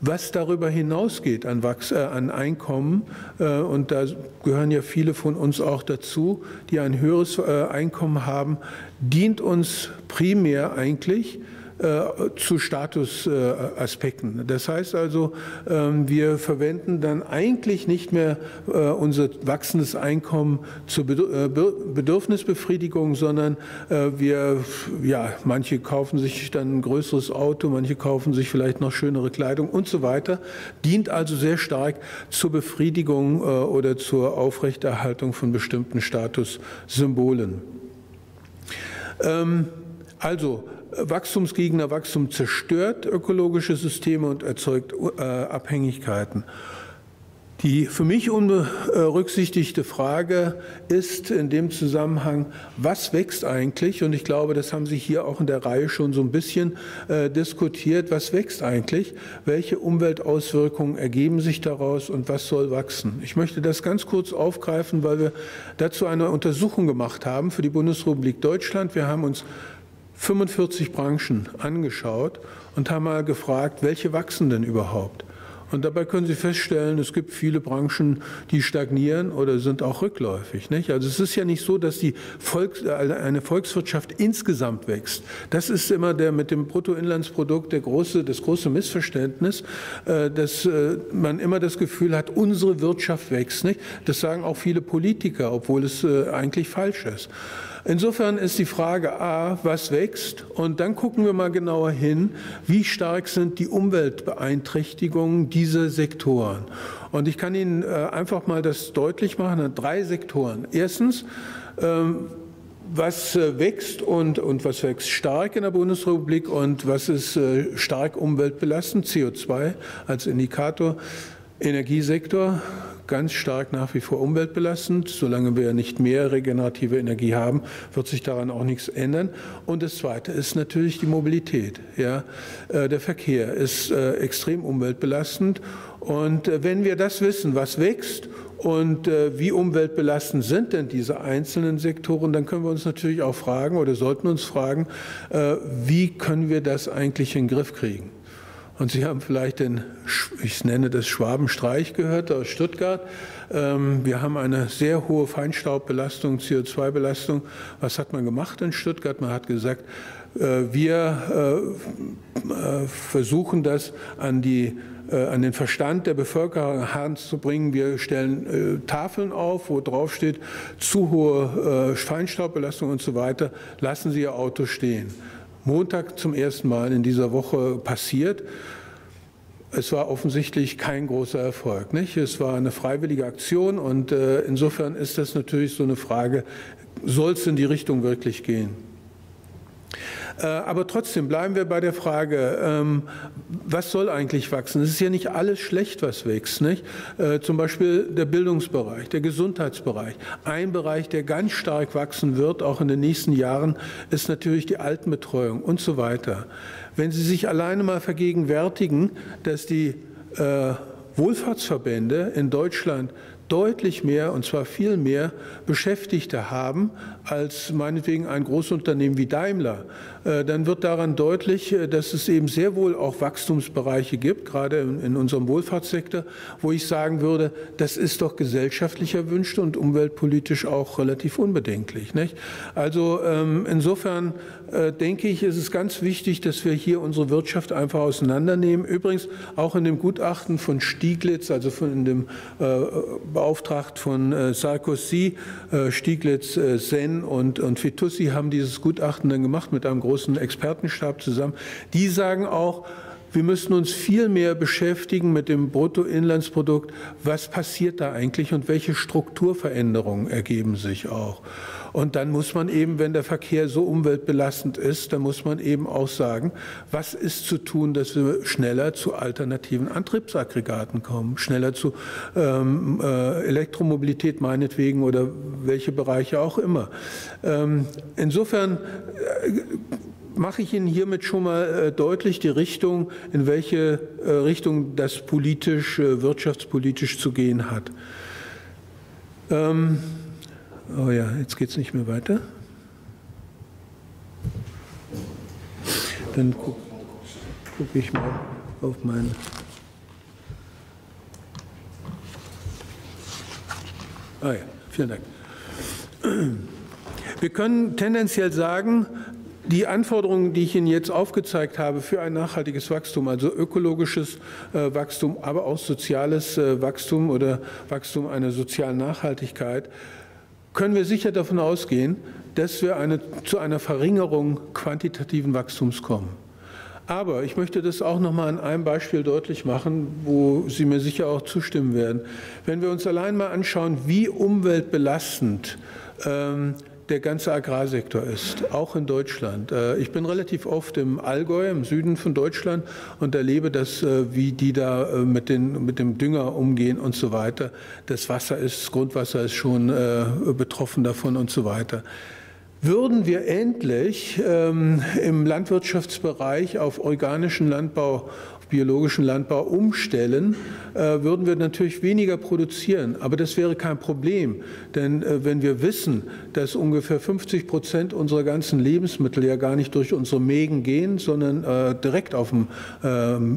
Was darüber hinausgeht an, Wachs, äh, an Einkommen, äh, und da gehören ja viele von uns auch dazu, die ein höheres äh, Einkommen haben, dient uns primär eigentlich zu Statusaspekten. Das heißt also, ähm, wir verwenden dann eigentlich nicht mehr äh, unser wachsendes Einkommen zur äh, Bedürfnisbefriedigung, sondern wir, ja, manche kaufen sich dann ein größeres Auto, manche kaufen sich vielleicht noch schönere Kleidung und so weiter, dient also sehr stark zur Befriedigung oder zur Aufrechterhaltung von bestimmten Statussymbolen. Ähm, also Wachstumsgegner, Wachstum zerstört ökologische Systeme und erzeugt äh, Abhängigkeiten. Die für mich unberücksichtigte Frage ist in dem Zusammenhang, was wächst eigentlich? Und ich glaube, das haben Sie hier auch in der Reihe schon so ein bisschen äh, diskutiert. Was wächst eigentlich? Welche Umweltauswirkungen ergeben sich daraus und was soll wachsen? Ich möchte das ganz kurz aufgreifen, weil wir dazu eine Untersuchung gemacht haben für die Bundesrepublik Deutschland. Wir haben uns 45 Branchen angeschaut und haben mal gefragt, welche wachsen denn überhaupt? Und dabei können Sie feststellen, es gibt viele Branchen, die stagnieren oder sind auch rückläufig. Nicht? Also es ist ja nicht so, dass die Volks-, eine Volkswirtschaft insgesamt wächst. Das ist immer der mit dem Bruttoinlandsprodukt der große, das große Missverständnis, äh, dass äh, man immer das Gefühl hat, unsere Wirtschaft wächst. Nicht? Das sagen auch viele Politiker, obwohl es äh, eigentlich falsch ist. Insofern ist die Frage A, was wächst? Und dann gucken wir mal genauer hin, wie stark sind die Umweltbeeinträchtigungen dieser Sektoren. Und ich kann Ihnen äh, einfach mal das deutlich machen an drei Sektoren. Erstens, ähm, was äh, wächst und, und was wächst stark in der Bundesrepublik und was ist äh, stark umweltbelastend, CO2 als Indikator. Energiesektor, ganz stark nach wie vor umweltbelastend. Solange wir nicht mehr regenerative Energie haben, wird sich daran auch nichts ändern. Und das Zweite ist natürlich die Mobilität. Ja, äh, der Verkehr ist äh, extrem umweltbelastend. Und äh, wenn wir das wissen, was wächst und wie umweltbelastend sind denn diese einzelnen Sektoren, dann können wir uns natürlich auch fragen oder sollten uns fragen, wie können wir das eigentlich in den Griff kriegen? Und Sie haben vielleicht den, ich nenne das Schwabenstreich gehört aus Stuttgart. Ähm, wir haben eine sehr hohe Feinstaubbelastung, CO2-Belastung. Was hat man gemacht in Stuttgart? Man hat gesagt, äh, wir äh, äh, versuchen das an die an den Verstand der Bevölkerung heranzubringen. Wir stellen Tafeln auf, wo drauf steht, zu hohe Feinstaubbelastung und so weiter. Lassen Sie Ihr Auto stehen. Montag zum ersten Mal in dieser Woche passiert. Es war offensichtlich kein großer Erfolg. Nicht? Es war eine freiwillige Aktion und äh, insofern ist das natürlich so eine Frage, soll es in die Richtung wirklich gehen? Äh, aber trotzdem bleiben wir bei der Frage, ähm, was soll eigentlich wachsen? Es ist ja nicht alles schlecht, was wächst. Nicht? Äh, zum Beispiel der Bildungsbereich, der Gesundheitsbereich. Ein Bereich, der ganz stark wachsen wird, auch in den nächsten Jahren, ist natürlich die Altenbetreuung und so weiter. Wenn Sie sich alleine mal vergegenwärtigen, dass die äh, Wohlfahrtsverbände in Deutschland deutlich mehr, und zwar viel mehr Beschäftigte haben als meinetwegen ein Großunternehmen wie Daimler, äh, dann wird daran deutlich, äh, dass es eben sehr wohl auch Wachstumsbereiche gibt, gerade in unserem Wohlfahrtssektor, wo ich sagen würde, das ist doch gesellschaftlich erwünscht und umweltpolitisch auch relativ unbedenklich. Nicht? Also ähm, insofern denke ich, ist es ganz wichtig, dass wir hier unsere Wirtschaft einfach auseinandernehmen. Übrigens auch in dem Gutachten von Stieglitz, also von dem Beauftragten von Sarkozy, Stieglitz, Sen und, und Fitoussi haben dieses Gutachten dann gemacht mit einem großen Expertenstab zusammen. Die sagen auch, wir müssen uns viel mehr beschäftigen mit dem Bruttoinlandsprodukt. Was passiert da eigentlich und welche Strukturveränderungen ergeben sich auch? Und dann muss man eben, wenn der Verkehr so umweltbelastend ist, dann muss man eben auch sagen, was ist zu tun, dass wir schneller zu alternativen Antriebsaggregaten kommen, schneller zu ähm, äh, Elektromobilität meinetwegen oder welche Bereiche auch immer. Ähm, insofern äh, mache ich Ihnen hiermit schon mal äh, deutlich die Richtung, in welche äh, Richtung das politisch, äh, wirtschaftspolitisch zu gehen hat. Ähm, Oh ja, jetzt geht es nicht mehr weiter. Dann gucke guck ich mal auf mein. Ah ja, vielen Dank. Wir können tendenziell sagen, die Anforderungen, die ich Ihnen jetzt aufgezeigt habe für ein nachhaltiges Wachstum, also ökologisches äh, Wachstum, aber auch soziales äh, Wachstum oder Wachstum einer sozialen Nachhaltigkeit, können wir sicher davon ausgehen, dass wir eine, zu einer Verringerung quantitativen Wachstums kommen. Aber ich möchte das auch noch mal an einem Beispiel deutlich machen, wo Sie mir sicher auch zustimmen werden. Wenn wir uns allein mal anschauen, wie umweltbelastend ähm, der ganze Agrarsektor ist, auch in Deutschland. Äh, ich bin relativ oft im Allgäu, im Süden von Deutschland und erlebe das, äh, wie die da äh, mit, den, mit dem Dünger umgehen und so weiter. Das Wasser ist, das Grundwasser ist schon betroffen davon und so weiter. Würden wir endlich ähm, im Landwirtschaftsbereich auf organischen Landbau biologischen Landbau umstellen, äh, würden wir natürlich weniger produzieren. Aber das wäre kein Problem, denn äh, wenn wir wissen, dass ungefähr 50 Prozent unserer ganzen Lebensmittel ja gar nicht durch unsere Mägen gehen, sondern äh, direkt auf dem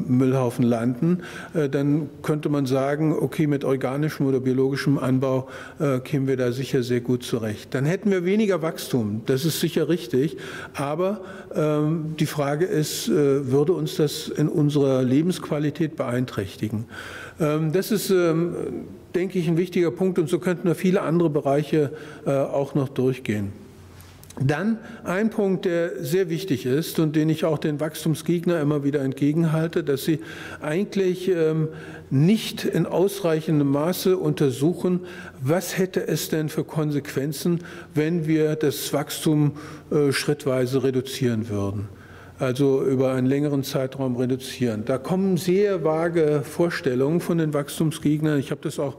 Müllhaufen landen, dann könnte man sagen, okay, mit organischem oder biologischem Anbau kämen wir da sicher sehr gut zurecht. Dann hätten wir weniger Wachstum, das ist sicher richtig, aber ähm, die Frage ist, würde uns das in unserer Lebensqualität beeinträchtigen. Ähm, das ist, ähm, denke ich, ein wichtiger Punkt und so könnten wir viele andere Bereiche äh, auch noch durchgehen. Dann ein Punkt, der sehr wichtig ist und den ich auch den Wachstumsgegner immer wieder entgegenhalte, dass sie eigentlich ähm, nicht in ausreichendem Maße untersuchen, was hätte es denn für Konsequenzen, wenn wir das Wachstum äh, schrittweise reduzieren würden also über einen längeren Zeitraum reduzieren. Da kommen sehr vage Vorstellungen von den Wachstumsgegnern. Ich habe das auch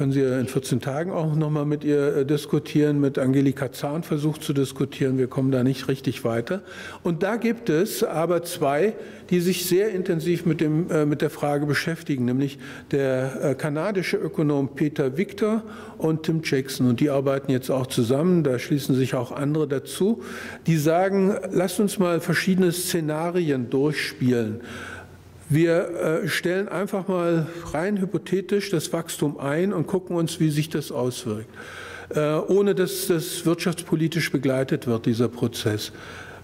können Sie in 14 Tagen auch noch mal mit ihr äh, diskutieren, mit Angelika Zahn versucht zu diskutieren. Wir kommen da nicht richtig weiter. Und da gibt es aber zwei, die sich sehr intensiv mit, dem, äh, mit der Frage beschäftigen, nämlich der äh, kanadische Ökonom Peter Victor und Tim Jackson. Und die arbeiten jetzt auch zusammen, da schließen sich auch andere dazu. Die sagen, lasst uns mal verschiedene Szenarien durchspielen. Wir äh, stellen einfach mal rein hypothetisch das Wachstum ein und gucken uns, wie sich das auswirkt, äh, ohne dass das wirtschaftspolitisch begleitet wird, dieser Prozess.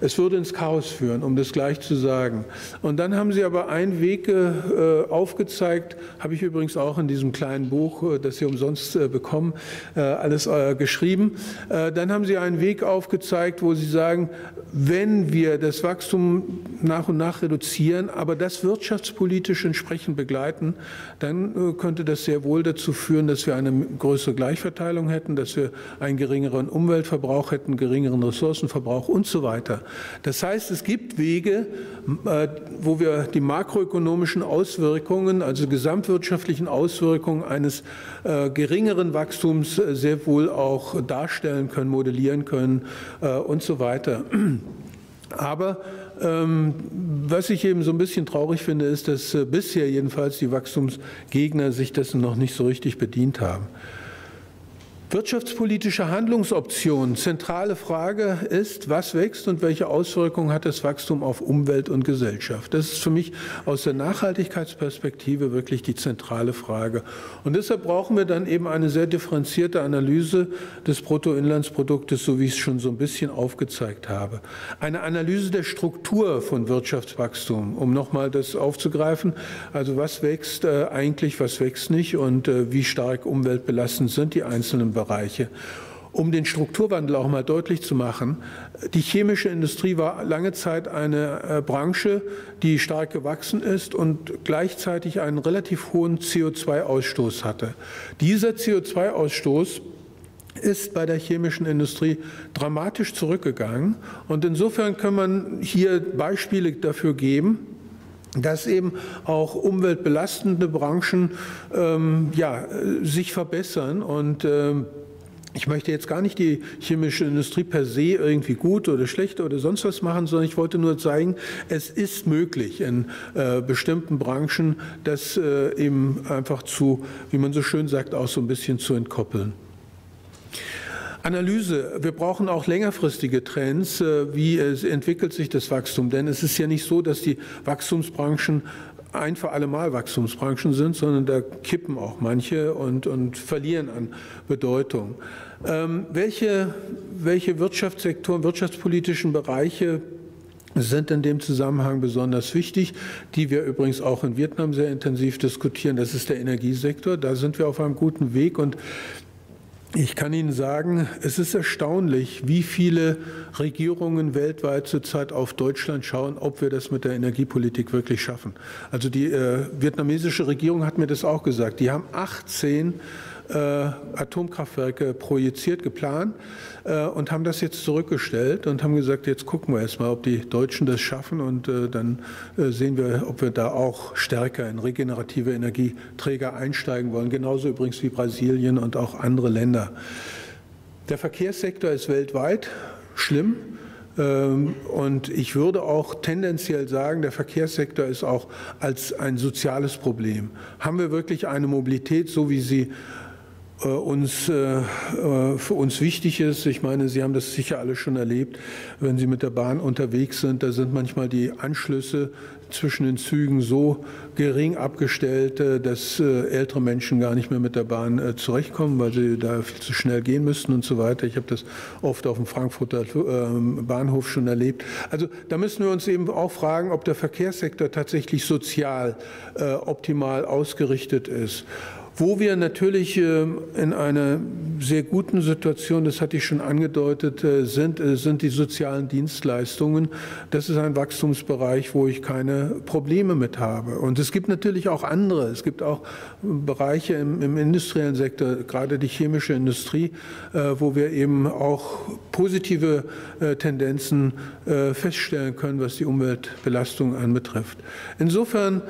Es würde ins Chaos führen, um das gleich zu sagen. Und dann haben Sie aber einen Weg äh, aufgezeigt, habe ich übrigens auch in diesem kleinen Buch, äh, das Sie umsonst äh, bekommen, äh, alles äh, geschrieben. Äh, dann haben Sie einen Weg aufgezeigt, wo Sie sagen, wenn wir das Wachstum nach und nach reduzieren, aber das wirtschaftspolitisch entsprechend begleiten, dann könnte das sehr wohl dazu führen, dass wir eine größere Gleichverteilung hätten, dass wir einen geringeren Umweltverbrauch hätten, geringeren Ressourcenverbrauch und so weiter. Das heißt, es gibt Wege, äh, wo wir die makroökonomischen Auswirkungen, also gesamtwirtschaftlichen Auswirkungen eines äh, geringeren Wachstums äh, sehr wohl auch darstellen können, modellieren können und so weiter. Aber ähm, was ich eben so ein bisschen traurig finde, ist, dass bisher jedenfalls die Wachstumsgegner sich dessen noch nicht so richtig bedient haben. Wirtschaftspolitische Handlungsoptionen. Zentrale Frage ist, was wächst und welche Auswirkungen hat das Wachstum auf Umwelt und Gesellschaft? Das ist für mich aus der Nachhaltigkeitsperspektive wirklich die zentrale Frage. Und deshalb brauchen wir dann eben eine sehr differenzierte Analyse des Bruttoinlandsproduktes, so wie ich es schon so ein bisschen aufgezeigt habe. Eine Analyse der Struktur von Wirtschaftswachstum, um nochmal das aufzugreifen. Also was wächst äh, eigentlich, was wächst nicht und äh, wie stark umweltbelastend sind die einzelnen Bereiche. Um den Strukturwandel auch mal deutlich zu machen, die chemische Industrie war lange Zeit eine äh, Branche, die stark gewachsen ist und gleichzeitig einen relativ hohen CO2-Ausstoß hatte. Dieser CO2-Ausstoß ist bei der chemischen Industrie dramatisch zurückgegangen. Und insofern kann man hier Beispiele dafür geben, dass eben auch umweltbelastende Branchen ähm, ja, sich verbessern und ähm, ich möchte jetzt gar nicht die chemische Industrie per se irgendwie gut oder schlecht oder sonst was machen, sondern ich wollte nur zeigen, es ist möglich in äh, bestimmten Branchen, das äh, eben einfach zu, wie man so schön sagt, auch so ein bisschen zu entkoppeln. Analyse. Wir brauchen auch längerfristige Trends. Äh, wie entwickelt sich das Wachstum? Denn es ist ja nicht so, dass die Wachstumsbranchen ein für alle Mal Wachstumsbranchen sind, sondern da kippen auch manche und, und verlieren an Bedeutung. Ähm, welche, welche Wirtschaftssektoren, wirtschaftspolitischen Bereiche sind in dem Zusammenhang besonders wichtig, die wir übrigens auch in Vietnam sehr intensiv diskutieren. Das ist der Energiesektor. Da sind wir auf einem guten Weg und ich kann Ihnen sagen, es ist erstaunlich, wie viele Regierungen weltweit zurzeit auf Deutschland schauen, ob wir das mit der Energiepolitik wirklich schaffen. Also die äh, vietnamesische Regierung hat mir das auch gesagt. Die haben 18 äh, Atomkraftwerke projiziert, geplant äh, und haben das jetzt zurückgestellt und haben gesagt, jetzt gucken wir erstmal, ob die Deutschen das schaffen und äh, dann sehen wir, ob wir da auch stärker in regenerative Energieträger einsteigen wollen. Genauso übrigens wie Brasilien und auch andere Länder. Der Verkehrssektor ist weltweit schlimm. Ähm, und ich würde auch tendenziell sagen, der Verkehrssektor ist auch als ein soziales Problem. Haben wir wirklich eine Mobilität, so wie sie äh, uns, äh, äh, für uns wichtig ist. Ich meine, Sie haben das sicher alle schon erlebt, wenn Sie mit der Bahn unterwegs sind, da sind manchmal die Anschlüsse zwischen den Zügen so gering abgestellt, dass ältere Menschen gar nicht mehr mit der Bahn zurechtkommen, weil sie da viel zu schnell gehen müssten und so weiter. Ich habe das oft auf dem Frankfurter ähm, Bahnhof schon erlebt. Also da müssen wir uns eben auch fragen, ob der Verkehrssektor tatsächlich sozial optimal ausgerichtet ist. Wo wir natürlich ähm, in einer sehr guten Situation, das hatte ich schon angedeutet, äh, sind, äh, sind die sozialen Dienstleistungen. Das ist ein Wachstumsbereich, wo ich keine Probleme mit habe. Und es gibt natürlich auch andere. Es gibt auch Bereiche im, im industriellen Sektor, gerade die chemische Industrie, äh, wo wir eben auch positive Tendenzen feststellen können, was die Umweltbelastung anbetrifft. Insofern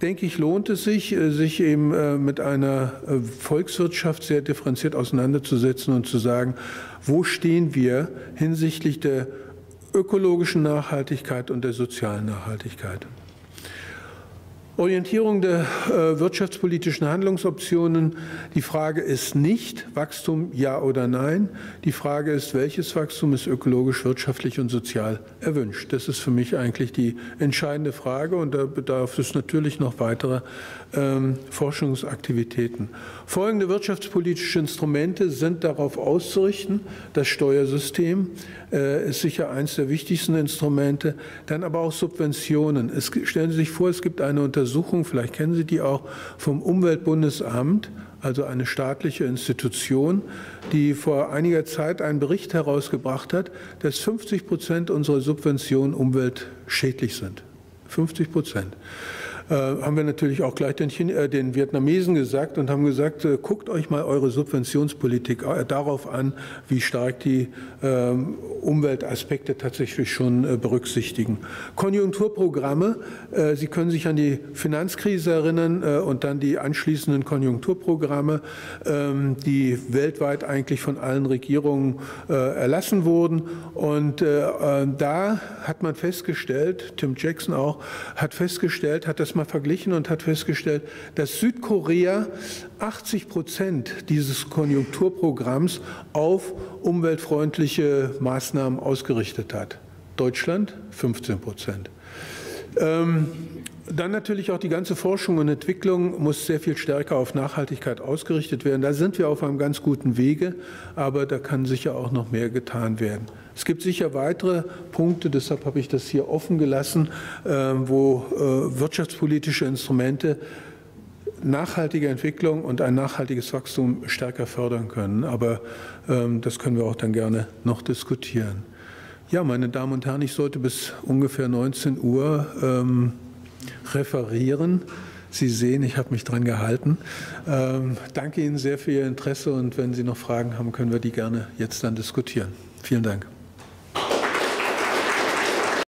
denke ich, lohnt es sich, äh, sich eben äh, mit einer äh, Volkswirtschaft sehr differenziert auseinanderzusetzen und zu sagen, wo stehen wir hinsichtlich der ökologischen Nachhaltigkeit und der sozialen Nachhaltigkeit. Orientierung der äh, wirtschaftspolitischen Handlungsoptionen. Die Frage ist nicht Wachstum ja oder nein. Die Frage ist, welches Wachstum ist ökologisch, wirtschaftlich und sozial erwünscht. Das ist für mich eigentlich die entscheidende Frage und da bedarf es natürlich noch weiterer ähm, Forschungsaktivitäten. Folgende wirtschaftspolitische Instrumente sind darauf auszurichten. Das Steuersystem äh, ist sicher eines der wichtigsten Instrumente. Dann aber auch Subventionen. Es, stellen Sie sich vor, es gibt eine Untersuchung, vielleicht kennen Sie die auch, vom Umweltbundesamt, also eine staatliche Institution, die vor einiger Zeit einen Bericht herausgebracht hat, dass 50 Prozent unserer Subventionen umweltschädlich sind. 50 Prozent. Äh, haben wir natürlich auch gleich den, äh, den Vietnamesen gesagt und haben gesagt, äh, guckt euch mal eure Subventionspolitik darauf an, wie stark die ähm, Umweltaspekte tatsächlich schon berücksichtigen. Konjunkturprogramme, Sie können sich an die Finanzkrise erinnern und dann die anschließenden Konjunkturprogramme, ähm, die weltweit eigentlich von allen Regierungen erlassen wurden. Und da hat man festgestellt, Tim Jackson auch, hat festgestellt, hat das mal verglichen und hat festgestellt, dass Südkorea 80 Prozent dieses Konjunkturprogramms auf umweltfreundliche Maßnahmen ausgerichtet hat. Deutschland 15 Prozent. Ähm, dann natürlich auch die ganze Forschung und Entwicklung muss sehr viel stärker auf Nachhaltigkeit ausgerichtet werden. Da sind wir auf einem ganz guten Wege, aber da kann sicher auch noch mehr getan werden. Es gibt sicher weitere Punkte, deshalb habe ich das hier offen gelassen, ähm, wo äh, wirtschaftspolitische Instrumente nachhaltige Entwicklung und ein nachhaltiges Wachstum stärker fördern können. Aber ähm, das können wir auch dann gerne noch diskutieren. Ja, meine Damen und Herren, ich sollte bis ungefähr 19 Uhr ähm, referieren. Sie sehen, ich habe mich dran gehalten. Ähm, danke Ihnen sehr für Ihr Interesse und wenn Sie noch Fragen haben, können wir die gerne jetzt dann diskutieren. Vielen Dank.